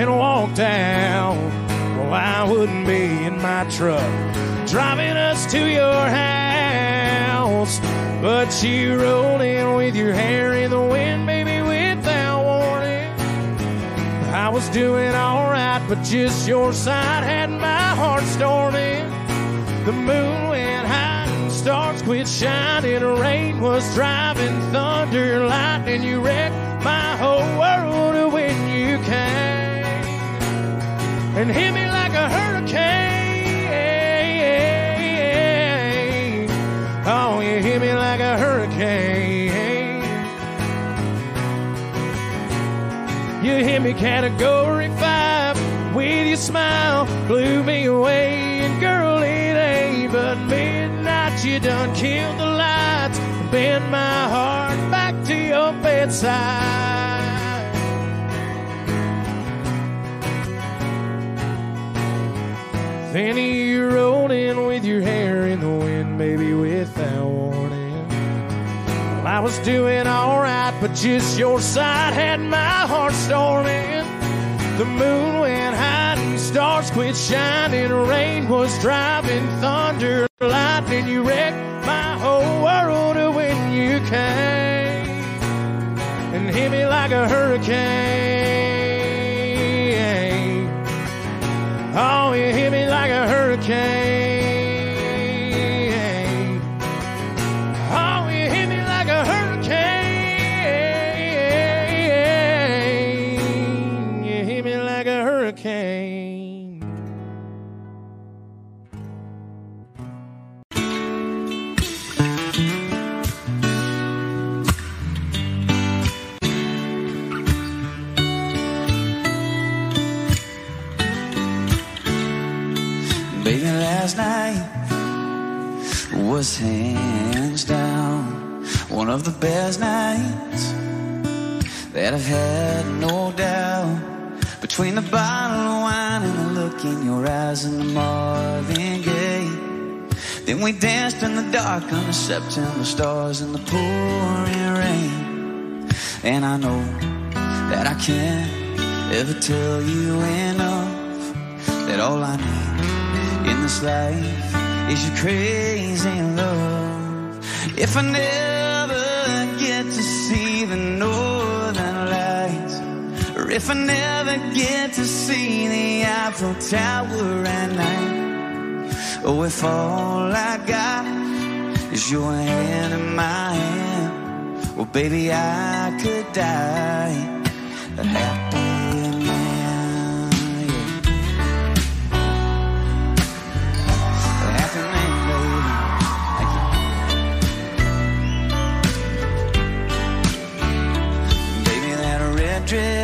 and walked out, well, I wouldn't be in my truck driving us to your house. But you rolled in with your hair in the wind, baby, without warning. I was doing alright, but just your side had my heart storming. The moon went high stars quit shining. Rain was driving, thunder, lightning. You wrecked and hit me like a hurricane. Oh, you hit me like a hurricane. you hit me category five with your smile blew me away. And girl, it ain't but midnight. You done killed the lights, bend my heart back to your bedside. Then you rolled in with your hair in the wind, baby, without warning. Well, I was doing alright, but just your side had my heart storming. The moon went hiding, stars quit shining, rain was driving, thunder, lightning. You wrecked my whole world when you came and hit me like a hurricane. That I've had, no doubt. Between the bottle of wine and the look in your eyes and the Marvin Gaye. Then we danced in the dark under September stars in the pouring rain. And I know that I can't ever tell you enough that all I need in this life is your crazy love. If I never get to see the or if I never get to see the Eiffel Tower at night, or if all I got is your hand in my hand, well, baby, I could die a happy man. yeah. A happy man, baby. Baby, that red dress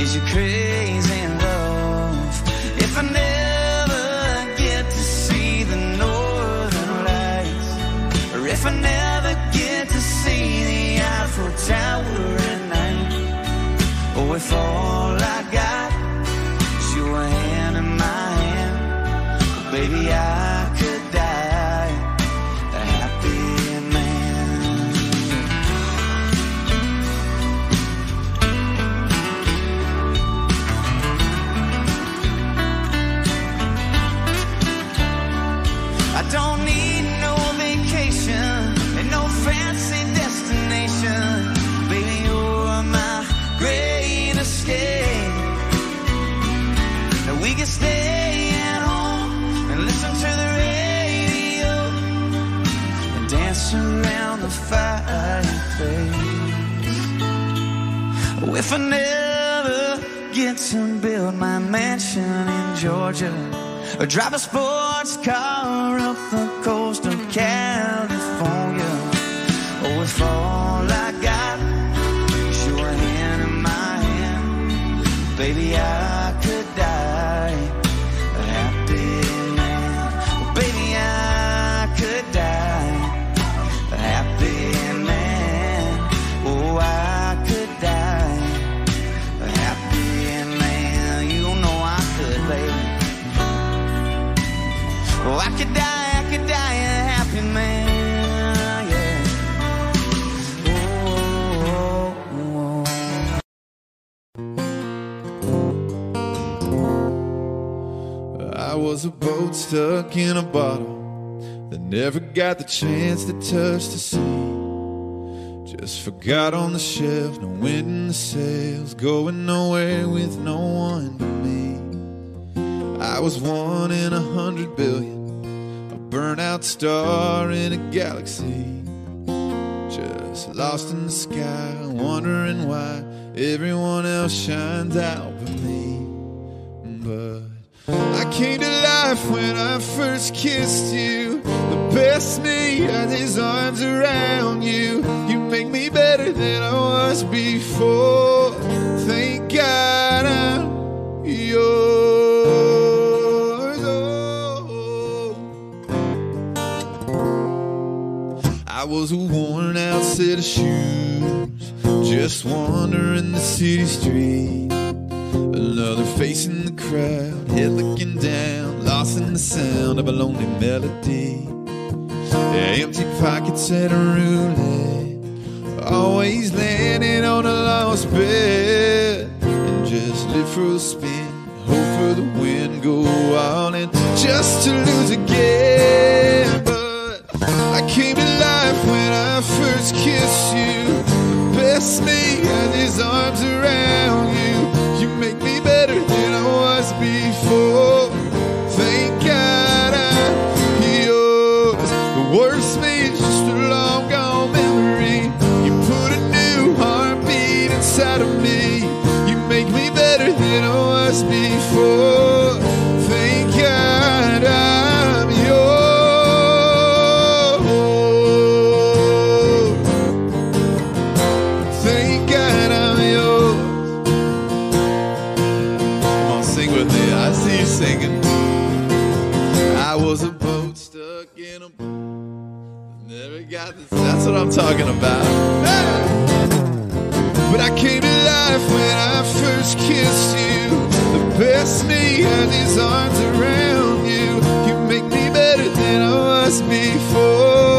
is your crazy love. If I never get to see the northern lights, or if I never get to see the Eiffel Tower at night, or if all I got is your hand in my hand, baby, I if I never get to build my mansion in Georgia or drive a sports car up the coast was a boat stuck in a bottle that never got the chance to touch the sea. Just forgot on the shelf, no wind in the sails, going nowhere with no one but me. I was one in a hundred billion, a burnout star in a galaxy. Just lost in the sky, wondering why everyone else shines out but me. But I came to life when I first kissed you. The best me had his arms around you. You make me better than I was before. Thank God I'm yours. Oh. I was a worn out set of shoes, just wandering the city street. Another face in crowd, head looking down, lost in the sound of a lonely melody. Empty pockets and a roulette, always landing on a lost bet. And just live for the spin, hope for the win, go all in just to lose again. But I came to life when I first kissed you. Best me had his arms around you. You make me better before. Thank God I'm yours. The worst me just a long gone memory. You put a new heartbeat inside of me. You make me better than I was before. I'm talking about. Hey! But I came to life when I first kissed you. The best me had his arms around you. You make me better than I was before.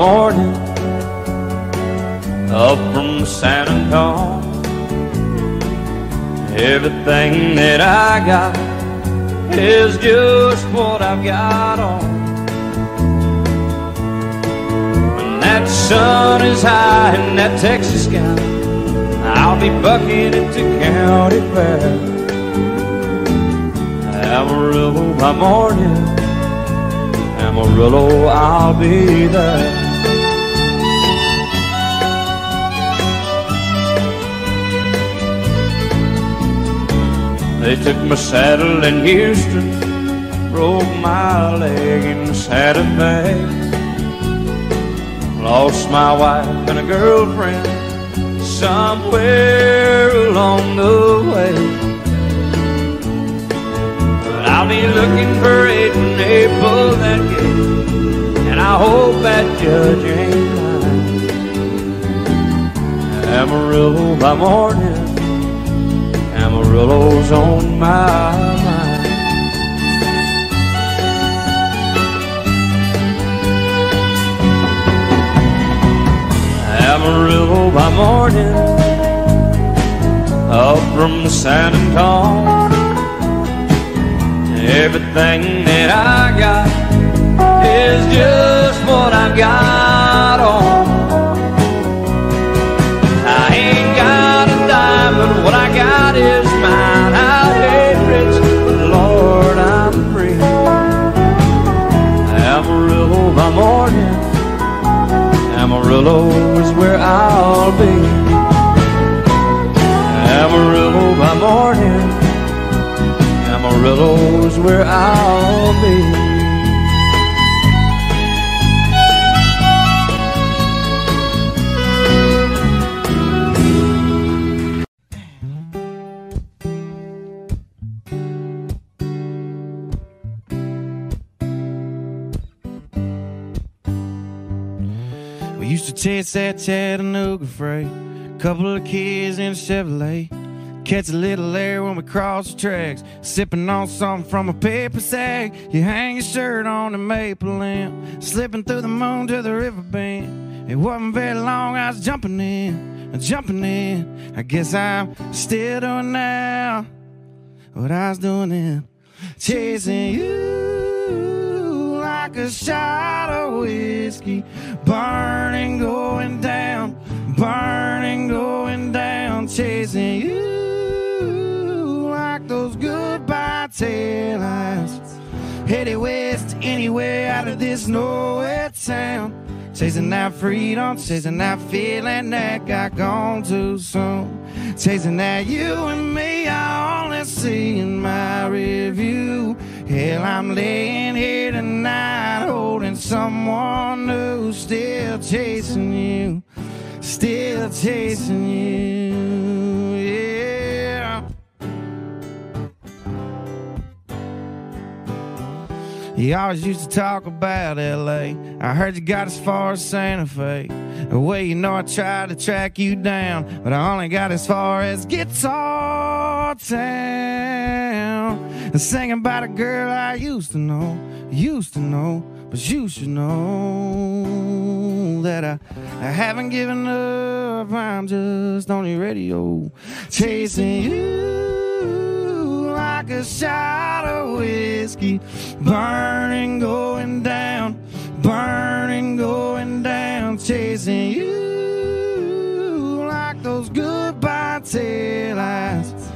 Morning, up from San Antonio. Everything that I got is just what I've got on. When that sun is high in that Texas sky, I'll be bucking into county fair. Amarillo by morning. Amarillo, I'll be there. They took my saddle in Houston, broke my leg in Santa Fe. Lost my wife and a girlfriend somewhere along the way. But I'll be looking for it they pull that gate, and I hope that judge ain't lying. Amarillo by morning, Amarillo's on my mind. Amarillo by morning, up from the San Antone. Everything that I got is just what I've got where I'll be. We used to chase that Chattanooga freight. Couple of kids in a Chevrolet. Catch a little air when we cross the tracks. Sipping on something from a paper sack. You hang your shirt on the maple limb. Slipping through the moon to the river bend. It wasn't very long, I was jumping in. Jumping in. I guess I'm still doing now what I was doing then. Chasing you like a shot of whiskey. Burning, going down. Burning, going down. Chasing you taillights. Headed west anywhere out of this nowhere town. Chasing that freedom, chasing that feeling that got gone too soon. Chasing that you and me, I only see in my review. Hell, I'm laying here tonight holding someone new, still chasing you, still chasing you, yeah. You always used to talk about LA. I heard you got as far as Santa Fe. Well, you know I tried to track you down, but I only got as far as Guitar Town. Singing about a girl I used to know, used to know, but you should know that I, I haven't given up. I'm just on your radio, chasing you like a shot of whiskey, burning, going down, burning, going down, chasing you like those goodbye taillights.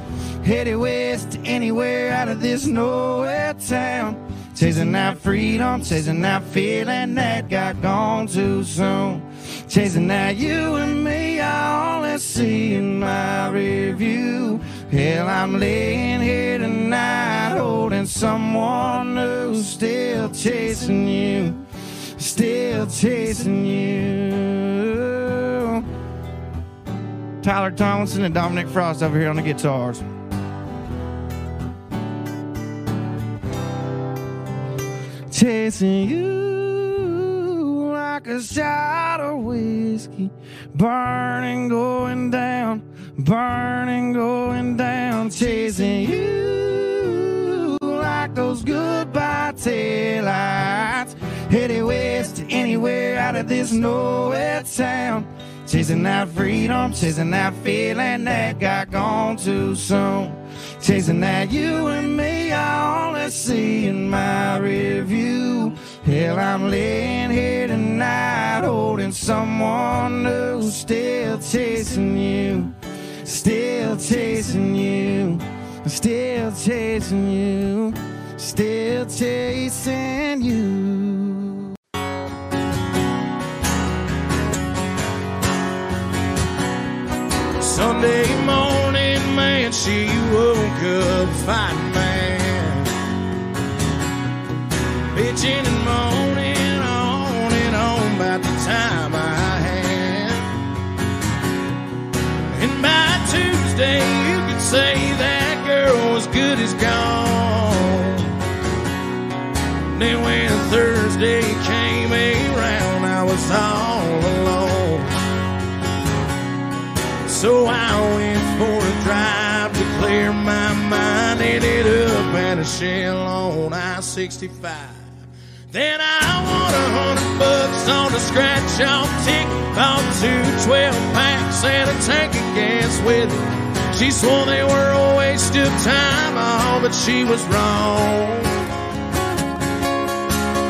Headed west to anywhere out of this nowhere town. Chasing that freedom, chasing that feeling that got gone too soon. Chasing that you and me, I only see in my review. Hell, I'm laying here tonight holding someone new, still chasing you, still chasing you. Tyler Tomlinson and Dominic Frost over here on the guitars. Chasing you like a shot of whiskey, burning, going down, burning, going down, chasing you like those goodbye taillights. Headed west to anywhere out of this nowhere town. Chasing that freedom, chasing that feeling that got gone too soon. Chasing that you and me, I only see in my review. Hell, I'm laying here tonight holding someone who's Still chasing you, still chasing you, still chasing you, still chasing you. Sunday morning, man, she woke up fighting man. Bitching Tuesday, you could say that girl was good as gone. Then when Thursday came around, I was all alone. So I went for a drive to clear my mind. Ended up at a shell on I-65. Then I won a hundred bucks on a scratch off ticket. Bought two 12 packs and a tank of gas with it. She swore they were a waste of time, oh, but she was wrong.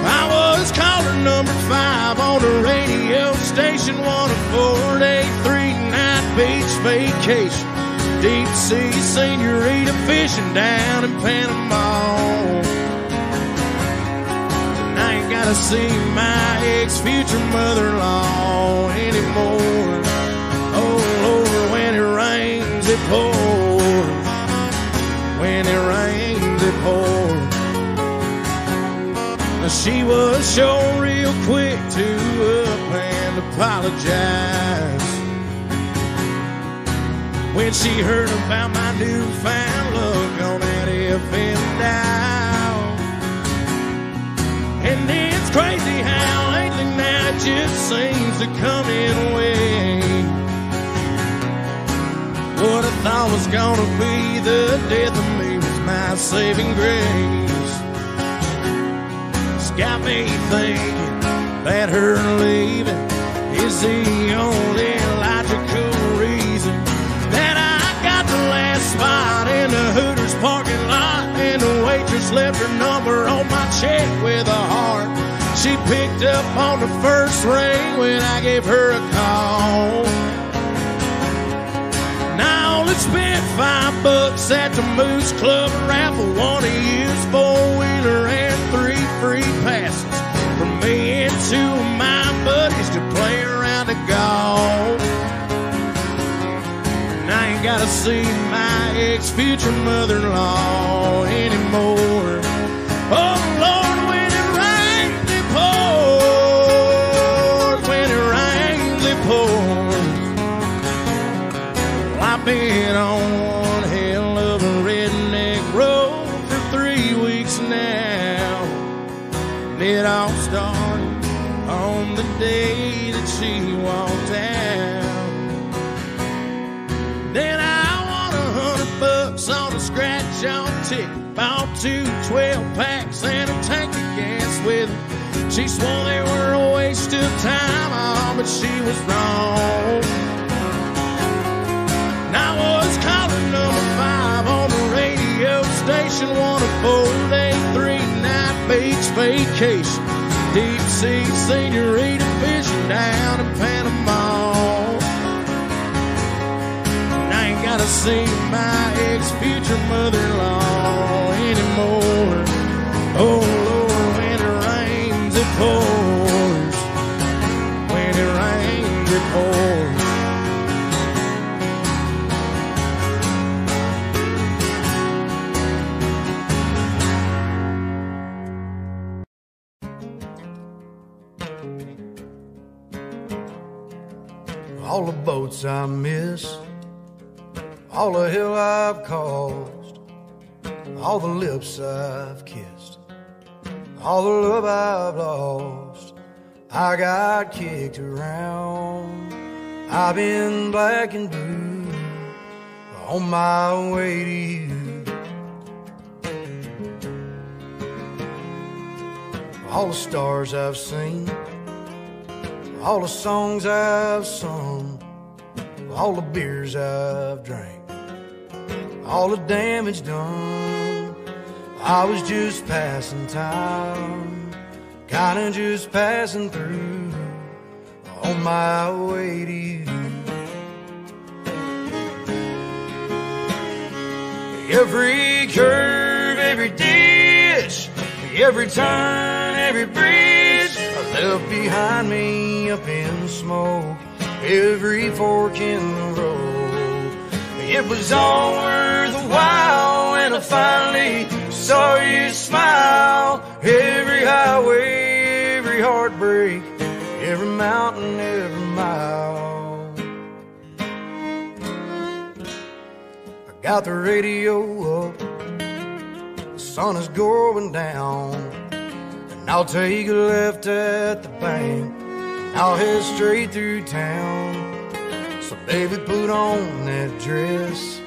I was caller number five on the radio station, one of four day, three night beach vacation. Deep sea senorita fishing down in Panama. I ain't gotta see my ex future mother in law anymore. Pours. When it rains, it pours. She was sure real quick to up and apologize. When she heard about my newfound love on that FM dial. And it's crazy how lately now it just seems to come in waves. What I thought was gonna be the death of me was my saving grace. It's got me thinking that her leaving is the only logical reason that I got the last spot in the Hooters parking lot and the waitress left her number on my check with a heart. She picked up on the first ring when I gave her a call. Now five bucks at the Moose Club raffle. One a used four wheeler and three free passes for me and two of my buddies to play around the golf. And I ain't gotta see my ex future mother in law anymore. Oh been on one hell of a redneck road for three weeks now. And it all started on the day that she walked out. Then I won a hundred bucks on a scratch on ticket. Bought two 12 packs and a tank of gas with it. She swore they were a waste of time, oh, but she was wrong. I was calling number five on the radio station, one a four day, three night beach vacation. Deep sea senorita fishing down in Panama. And I ain't gotta see my ex future mother in law anymore. Oh Lord, when it rains, it pours. When it rains, it pours. I miss, all the hell I've caused, all the lips I've kissed, all the love I've lost. I got kicked around. I've been black and blue on my way to you. All the stars I've seen all the songs I've sung, all the beers I've drank, all the damage done. I was just passing time, kinda just passing through on my way to you. Every curve, every ditch, every turn, every bridge I left behind me up in smoke. Every fork in the road, it was all worth the while when I finally saw you smile. Every highway, every heartbreak, every mountain, every mile. I got the radio up, the sun is going down. And I'll take a left at the bank. I'll head straight through town. So baby, put on that dress,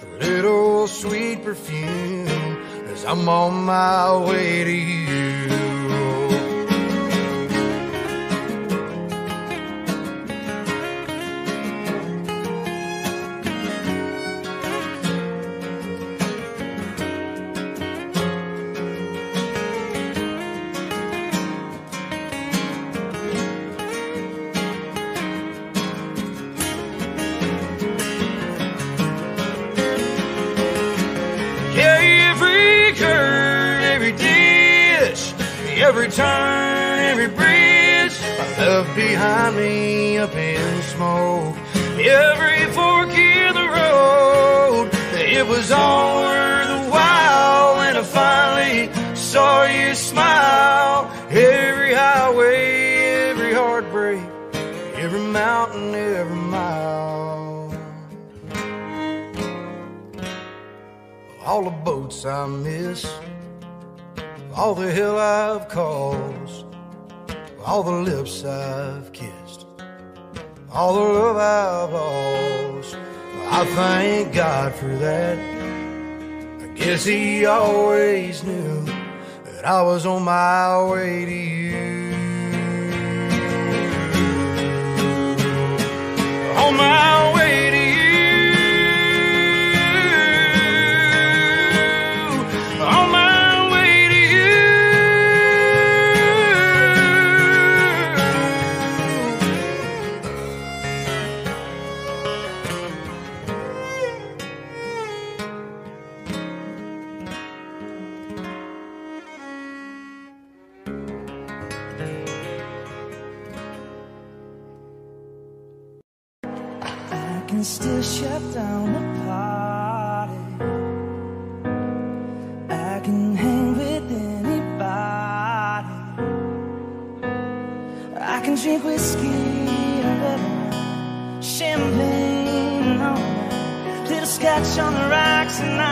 a little sweet perfume, as I'm on my way to you. turn, every bridge I left behind me up in smoke. Every fork in the road, it was all worth the while when I finally saw you smile. Every highway, every heartbreak, every mountain, every mile. All the boats I miss all the hell I've caused, all the lips I've kissed, all the love I've lost. I thank God for that. I guess He always knew that I was on my way to you. On my way to on the rocks and I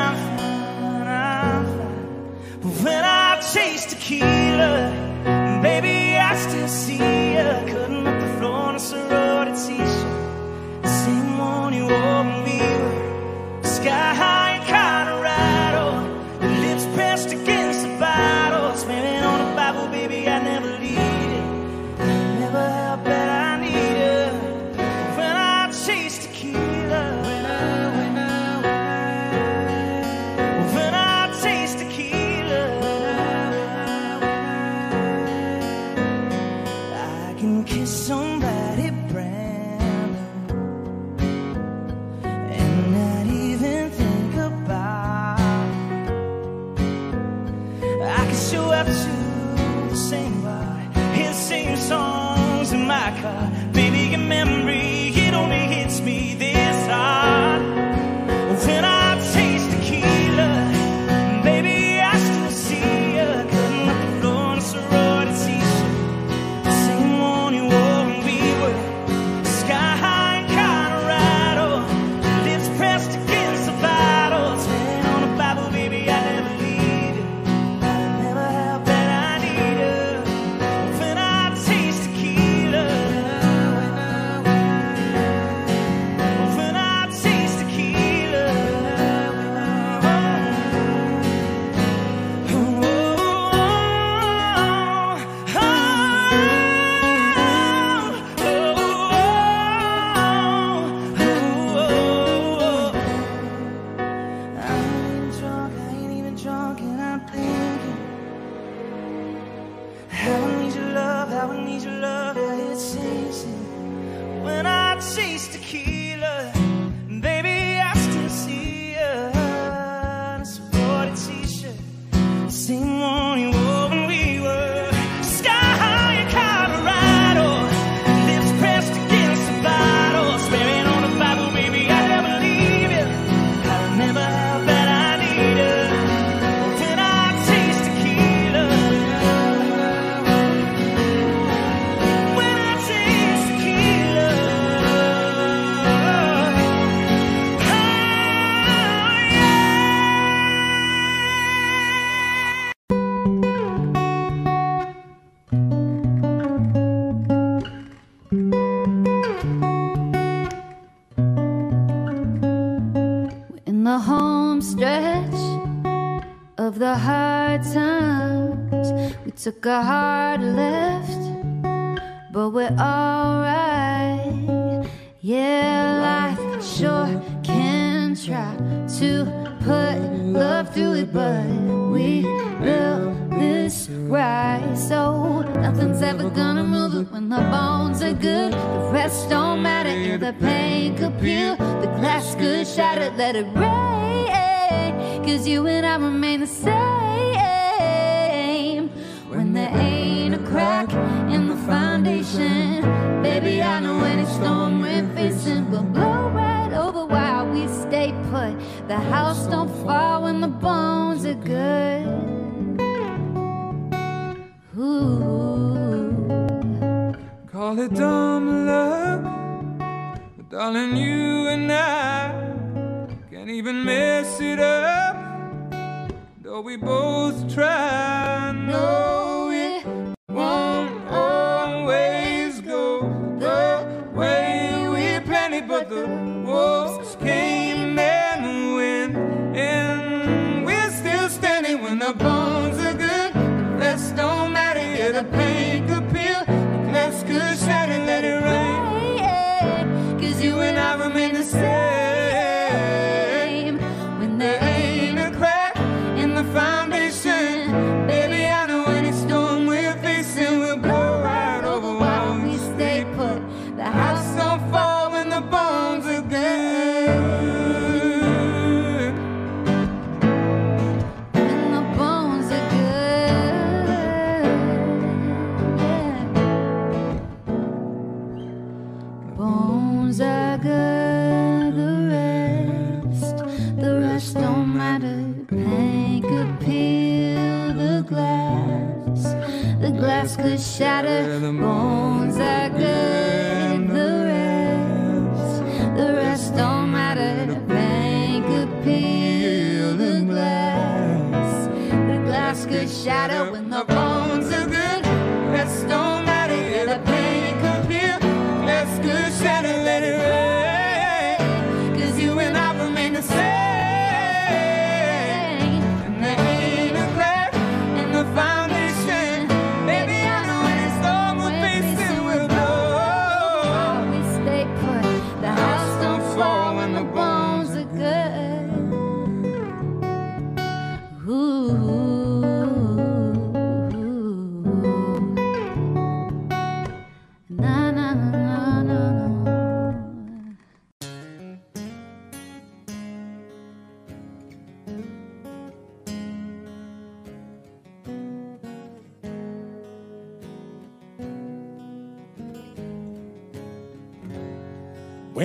cigar.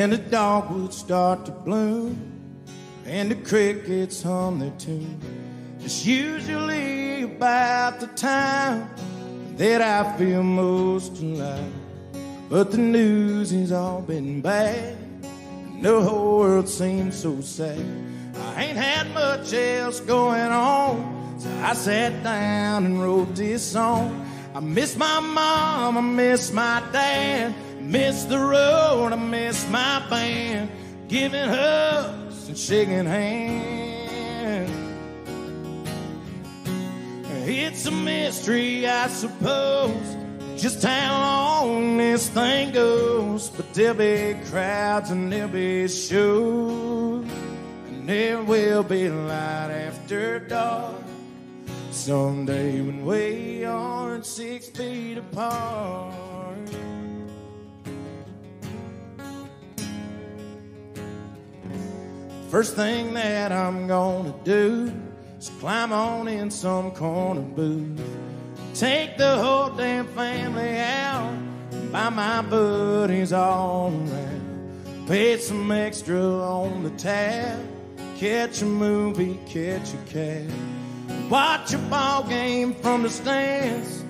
When the dogwoods start to bloom and the crickets hum their tune, it's usually about the time that I feel most alive. But the news has all been bad, and the whole world seems so sad. I ain't had much else going on, so I sat down and wrote this song. I miss my mom, I miss my dad, miss the road, I miss my band, giving hugs and shaking hands. It's a mystery, I suppose, just how long this thing goes. But there'll be crowds and there'll be shows, and there will be light after dark. Someday when we aren't six feet apart. First thing that I'm gonna do is climb on in some corner booth. Take the whole damn family out, buy my buddies all around. Pay some extra on the tab, catch a movie, catch a cab. Watch a ball game from the stands,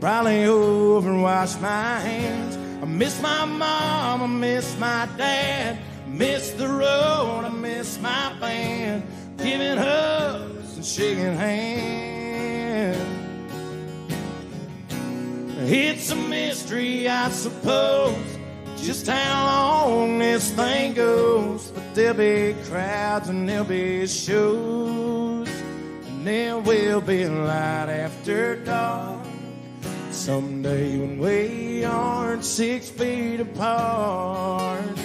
probably over and wash my hands. I miss my mom, I miss my dad, miss the road, I miss my band, giving hugs and shaking hands. It's a mystery, I suppose, just how long this thing goes. But there'll be crowds and there'll be shows, and there will be light after dark. Someday when we aren't six feet apart.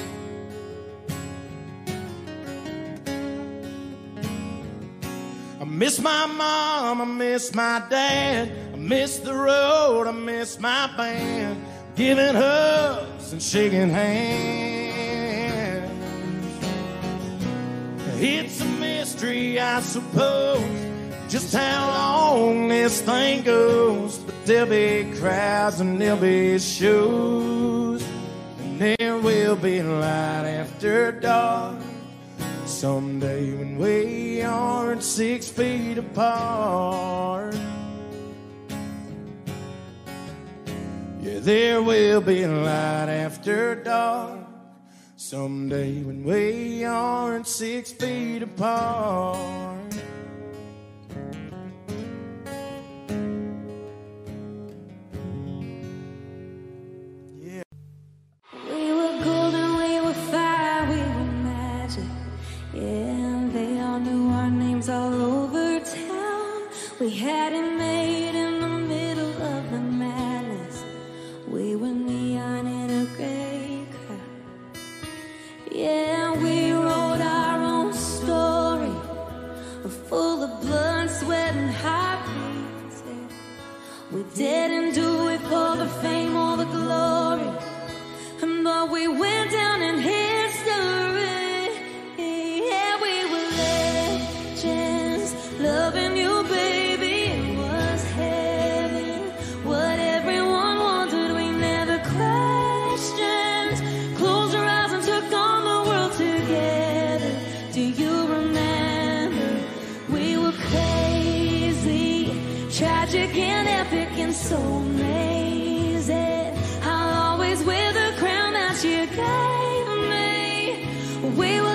miss my mom, I miss my dad, I miss the road, I miss my band, giving hugs and shaking hands. It's a mystery, I suppose, just how long this thing goes. But there'll be crowds and there'll be shows, and there will be light after dark. Someday when we aren't six feet apart, yeah, there will be light after dark. Someday when we aren't six feet apart. We had it made in the middle of the madness. We were neon in a gray crowd. Yeah, we wrote our own story, full of blood, sweat, and heartbeats. We didn't do it for the fame or the glory, but we went down. We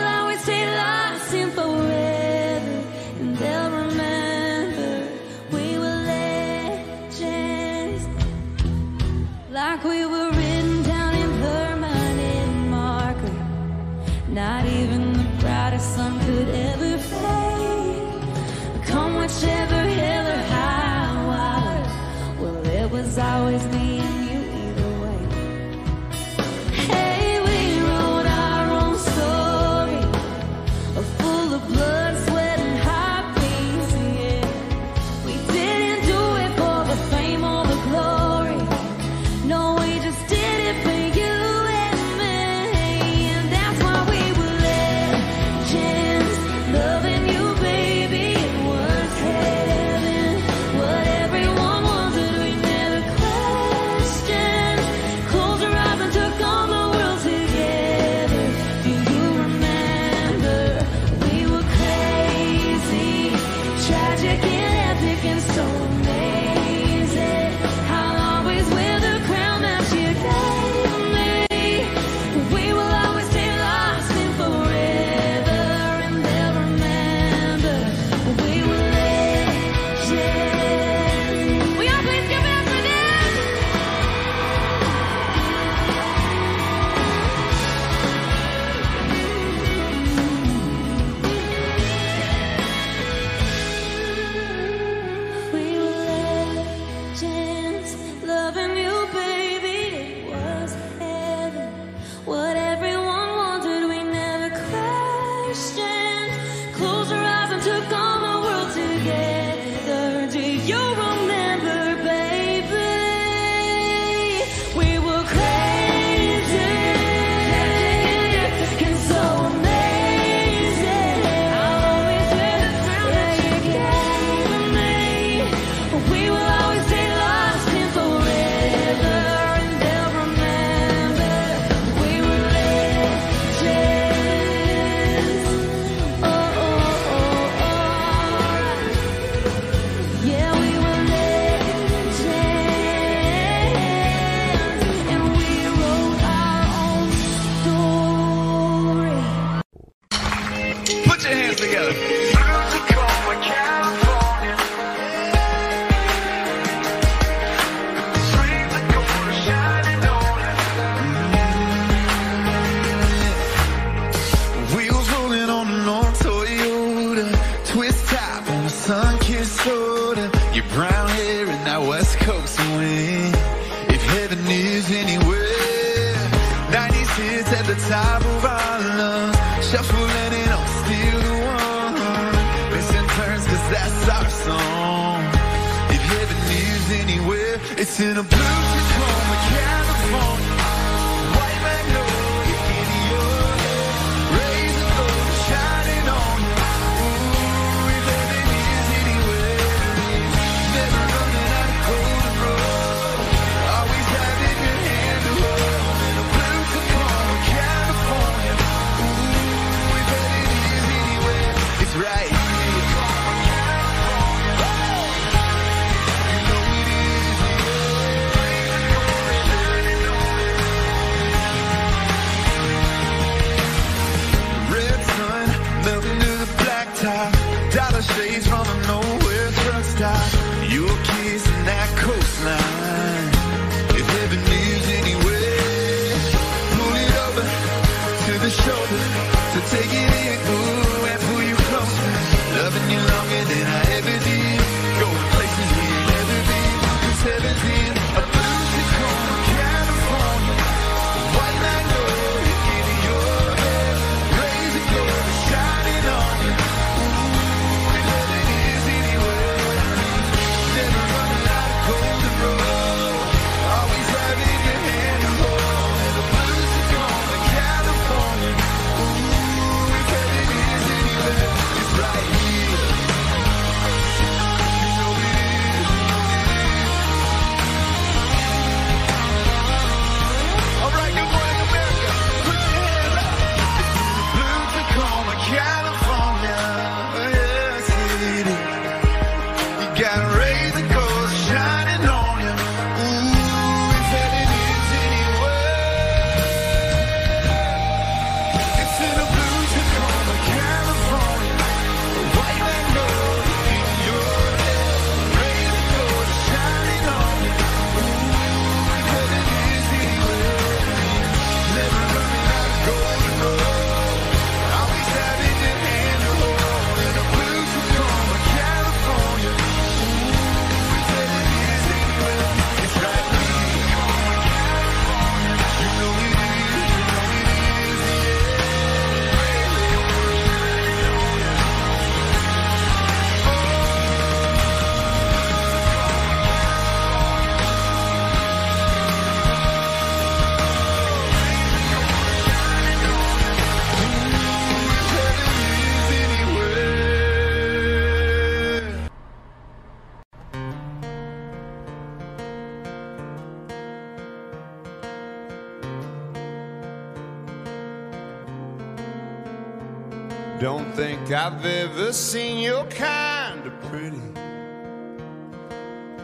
I've ever seen your kind of pretty.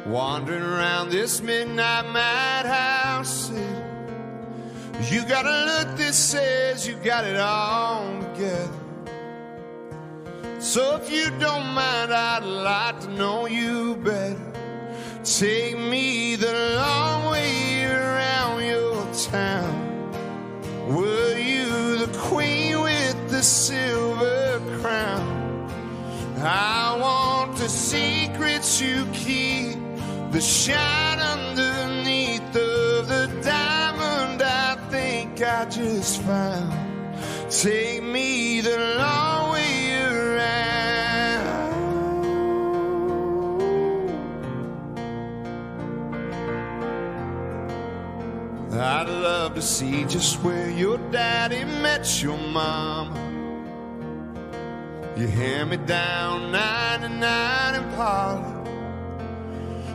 Wandering around this midnight madhouse. You got a look that says you got it all together. So if you don't mind, I'd like to know you better. Take me the long way around your town. Were you the queen with the silver? I want the secrets you keep, the shine underneath of the diamond I think I just found. Take me the long way around. I'd love to see just where your daddy met your mama. You hand me down 99 Impala.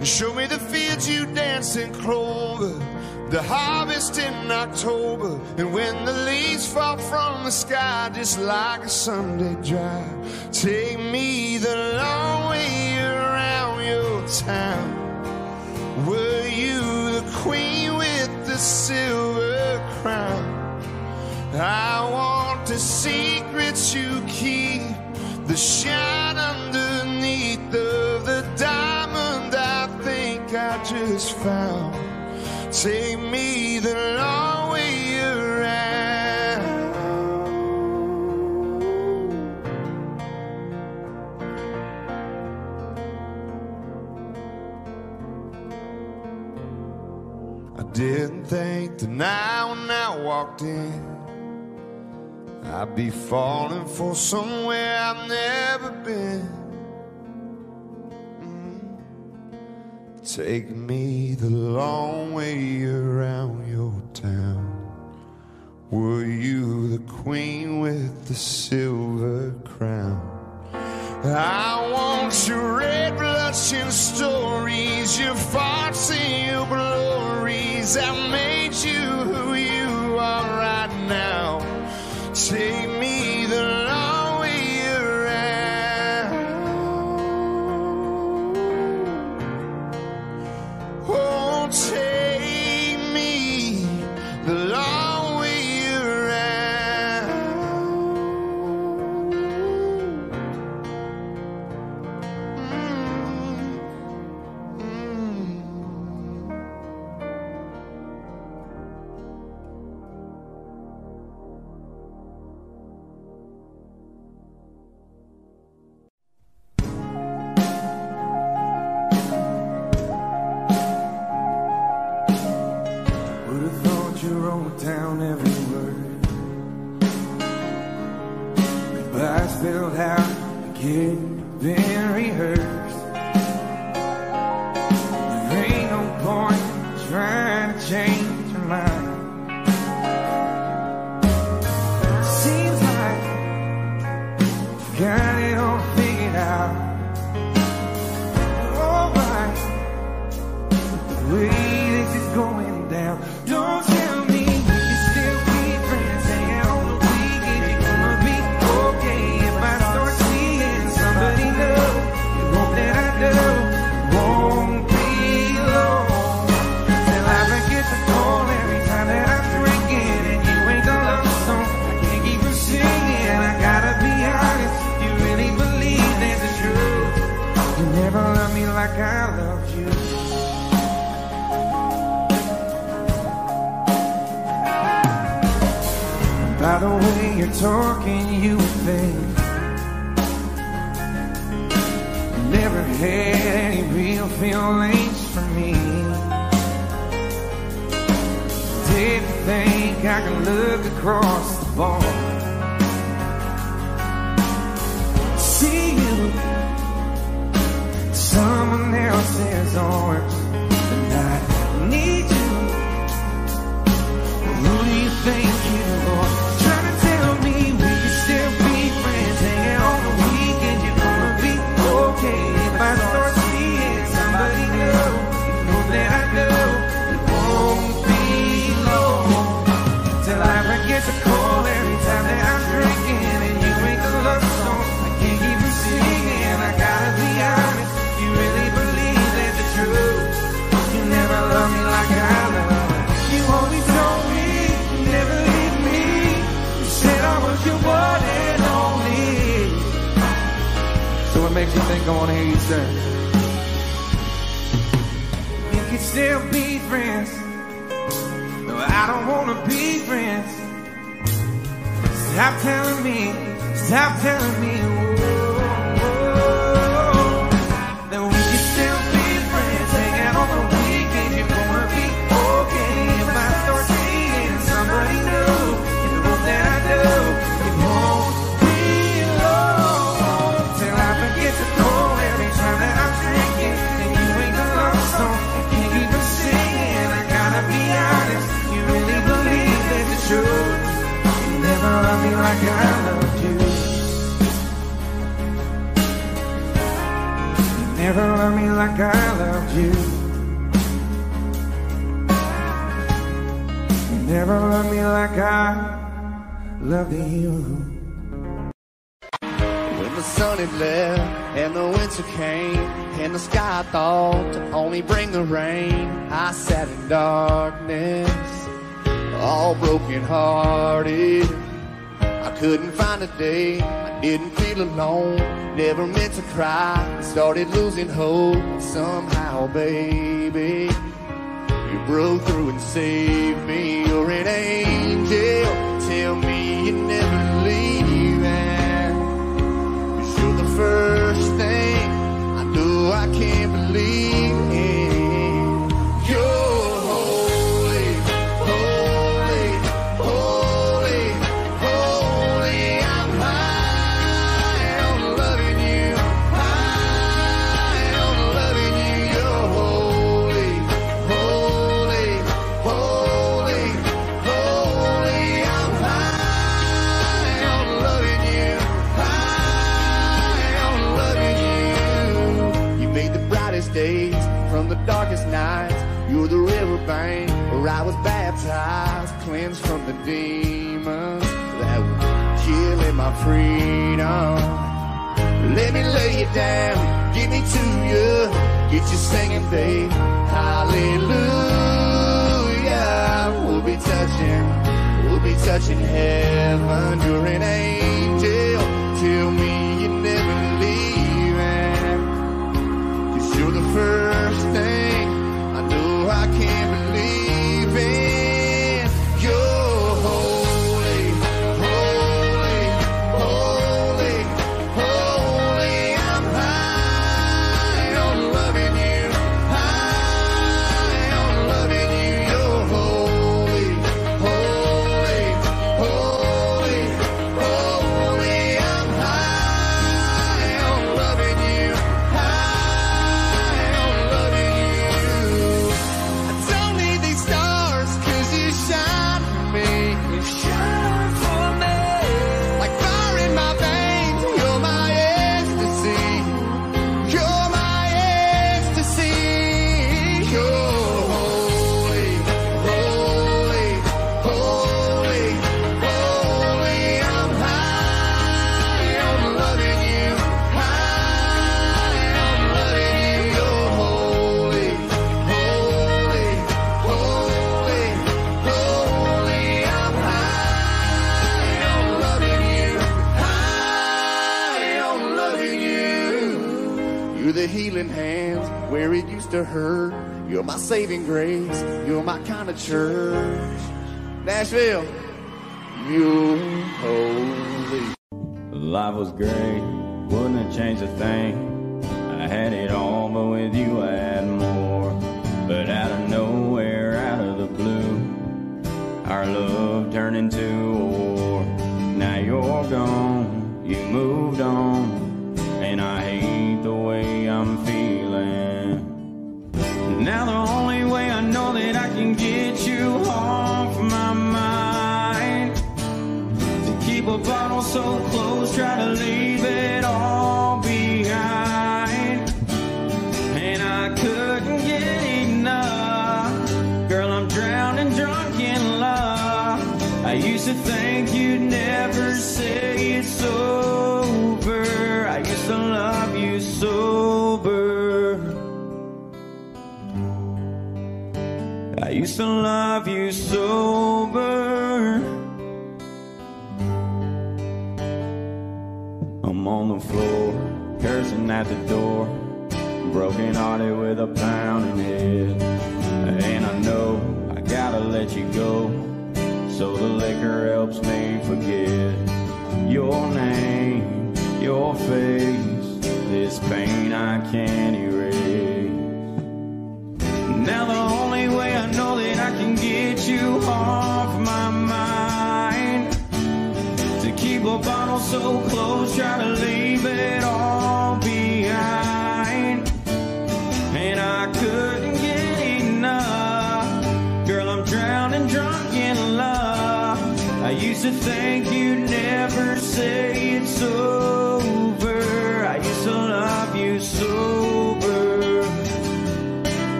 You show me the fields you dance in clover, the harvest in October, and when the leaves fall from the sky just like a Sunday drive. Take me the long way around your town. Were you the queen with the silver crown? I want the secrets you keep, the shine underneath of the diamond I think I just found. Take me the long way around. I didn't think that now when I walked in, I'd be falling for somewhere I've never been. Mm. Take me the long way around your town. Were you the queen with the silver crown? I want your red blushing stories, your farts and your glories that made you who you are right now. Take me the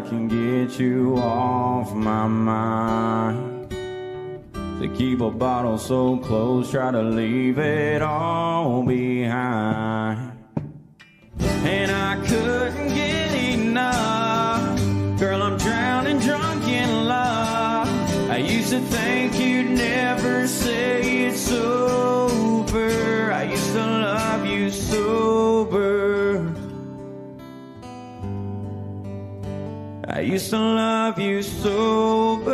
I can get you off my mind. To keep a bottle so close, try to leave it all behind. And I couldn't get enough. Girl, I'm drowning drunk in love. I used to think. I used to love you so bad.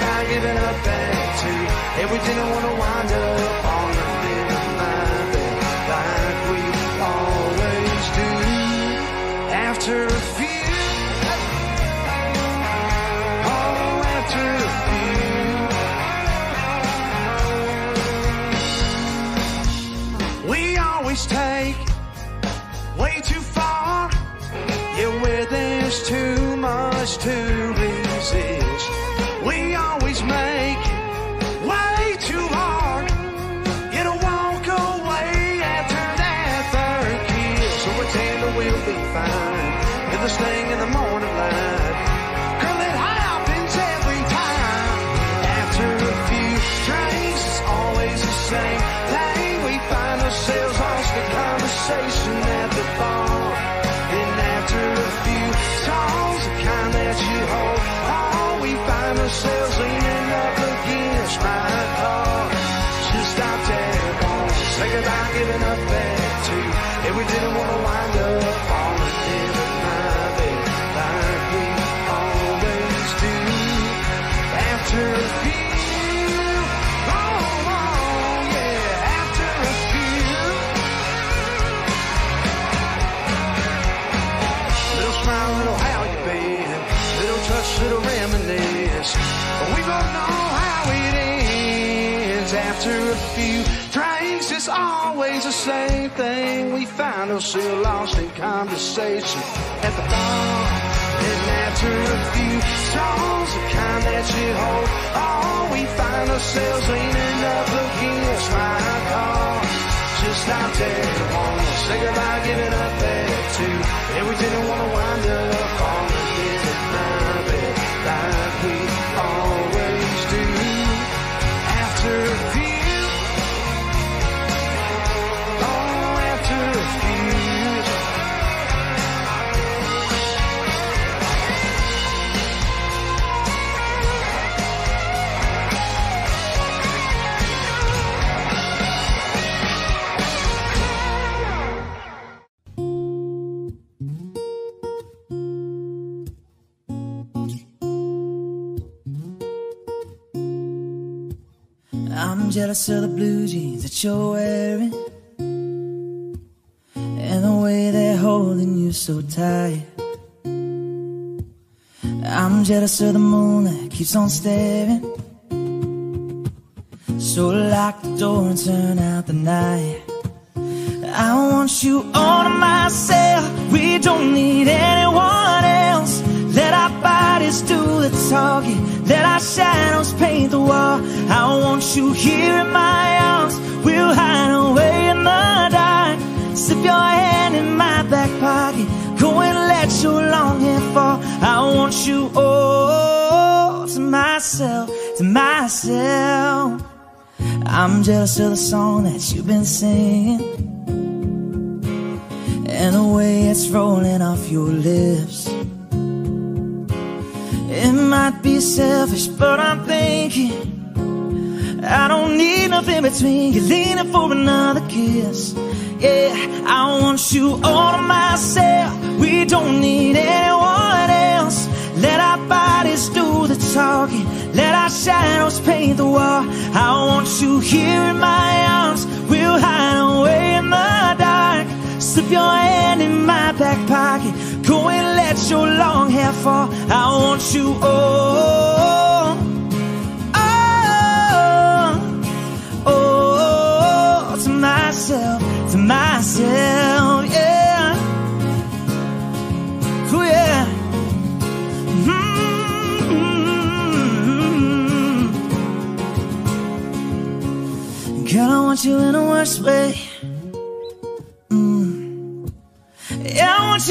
not giving. And we didn't want to wind up on like we always do. After a few, oh, after a few. We always take way too far. Yeah, where there's too much to Ourselves lost in conversation at the bar. And after a few songs, the kind that you hold, oh, we find ourselves leaning up against my car. Just out there, wanna say goodbye, giving up that too. And we didn't wanna wind up on Jealous of the blue jeans that you're wearing And the way they're holding you so tight. I'm jealous of the moon that keeps on staring. So lock the door and turn out the night. I want you all to myself. We don't need anyone else Let our bodies do the talking. Let our shadows paint the wall. I want you here in my arms. We'll hide away in the dark. Slip your hand in my back pocket. Go and let your long hair fall. I want you all to myself To myself. I'm jealous of the song that you've been singing. And the way it's rolling off your lips. It might be selfish, but I'm thinking I don't need nothing between you leaning for another kiss. Yeah, I want you all to myself. We don't need anyone else. Let our bodies do the talking. Let our shadows paint the wall. I want you here in my arms. We'll hide away in the dark. Slip your hand in my back pocket. Go and let your long hair fall. I want you all. Oh, oh, to myself, to myself, yeah. Oh, yeah. Mm-hmm. Girl, I want you in a worst way.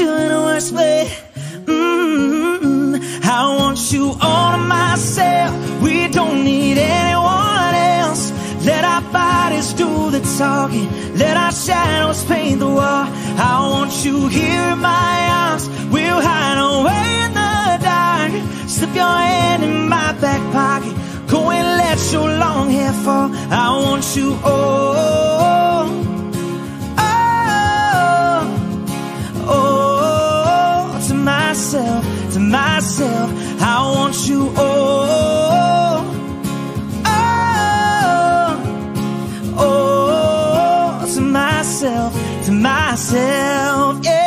You in the worst way. Mm-hmm. I want you all to myself. We don't need anyone else. Let our bodies do the talking. Let our shadows paint the wall. I want you here in my arms. We'll hide away in the dark. Slip your hand in my back pocket. Go and let your long hair fall. I want you all. Myself, to myself. I want you all. Oh, oh, to myself, to myself.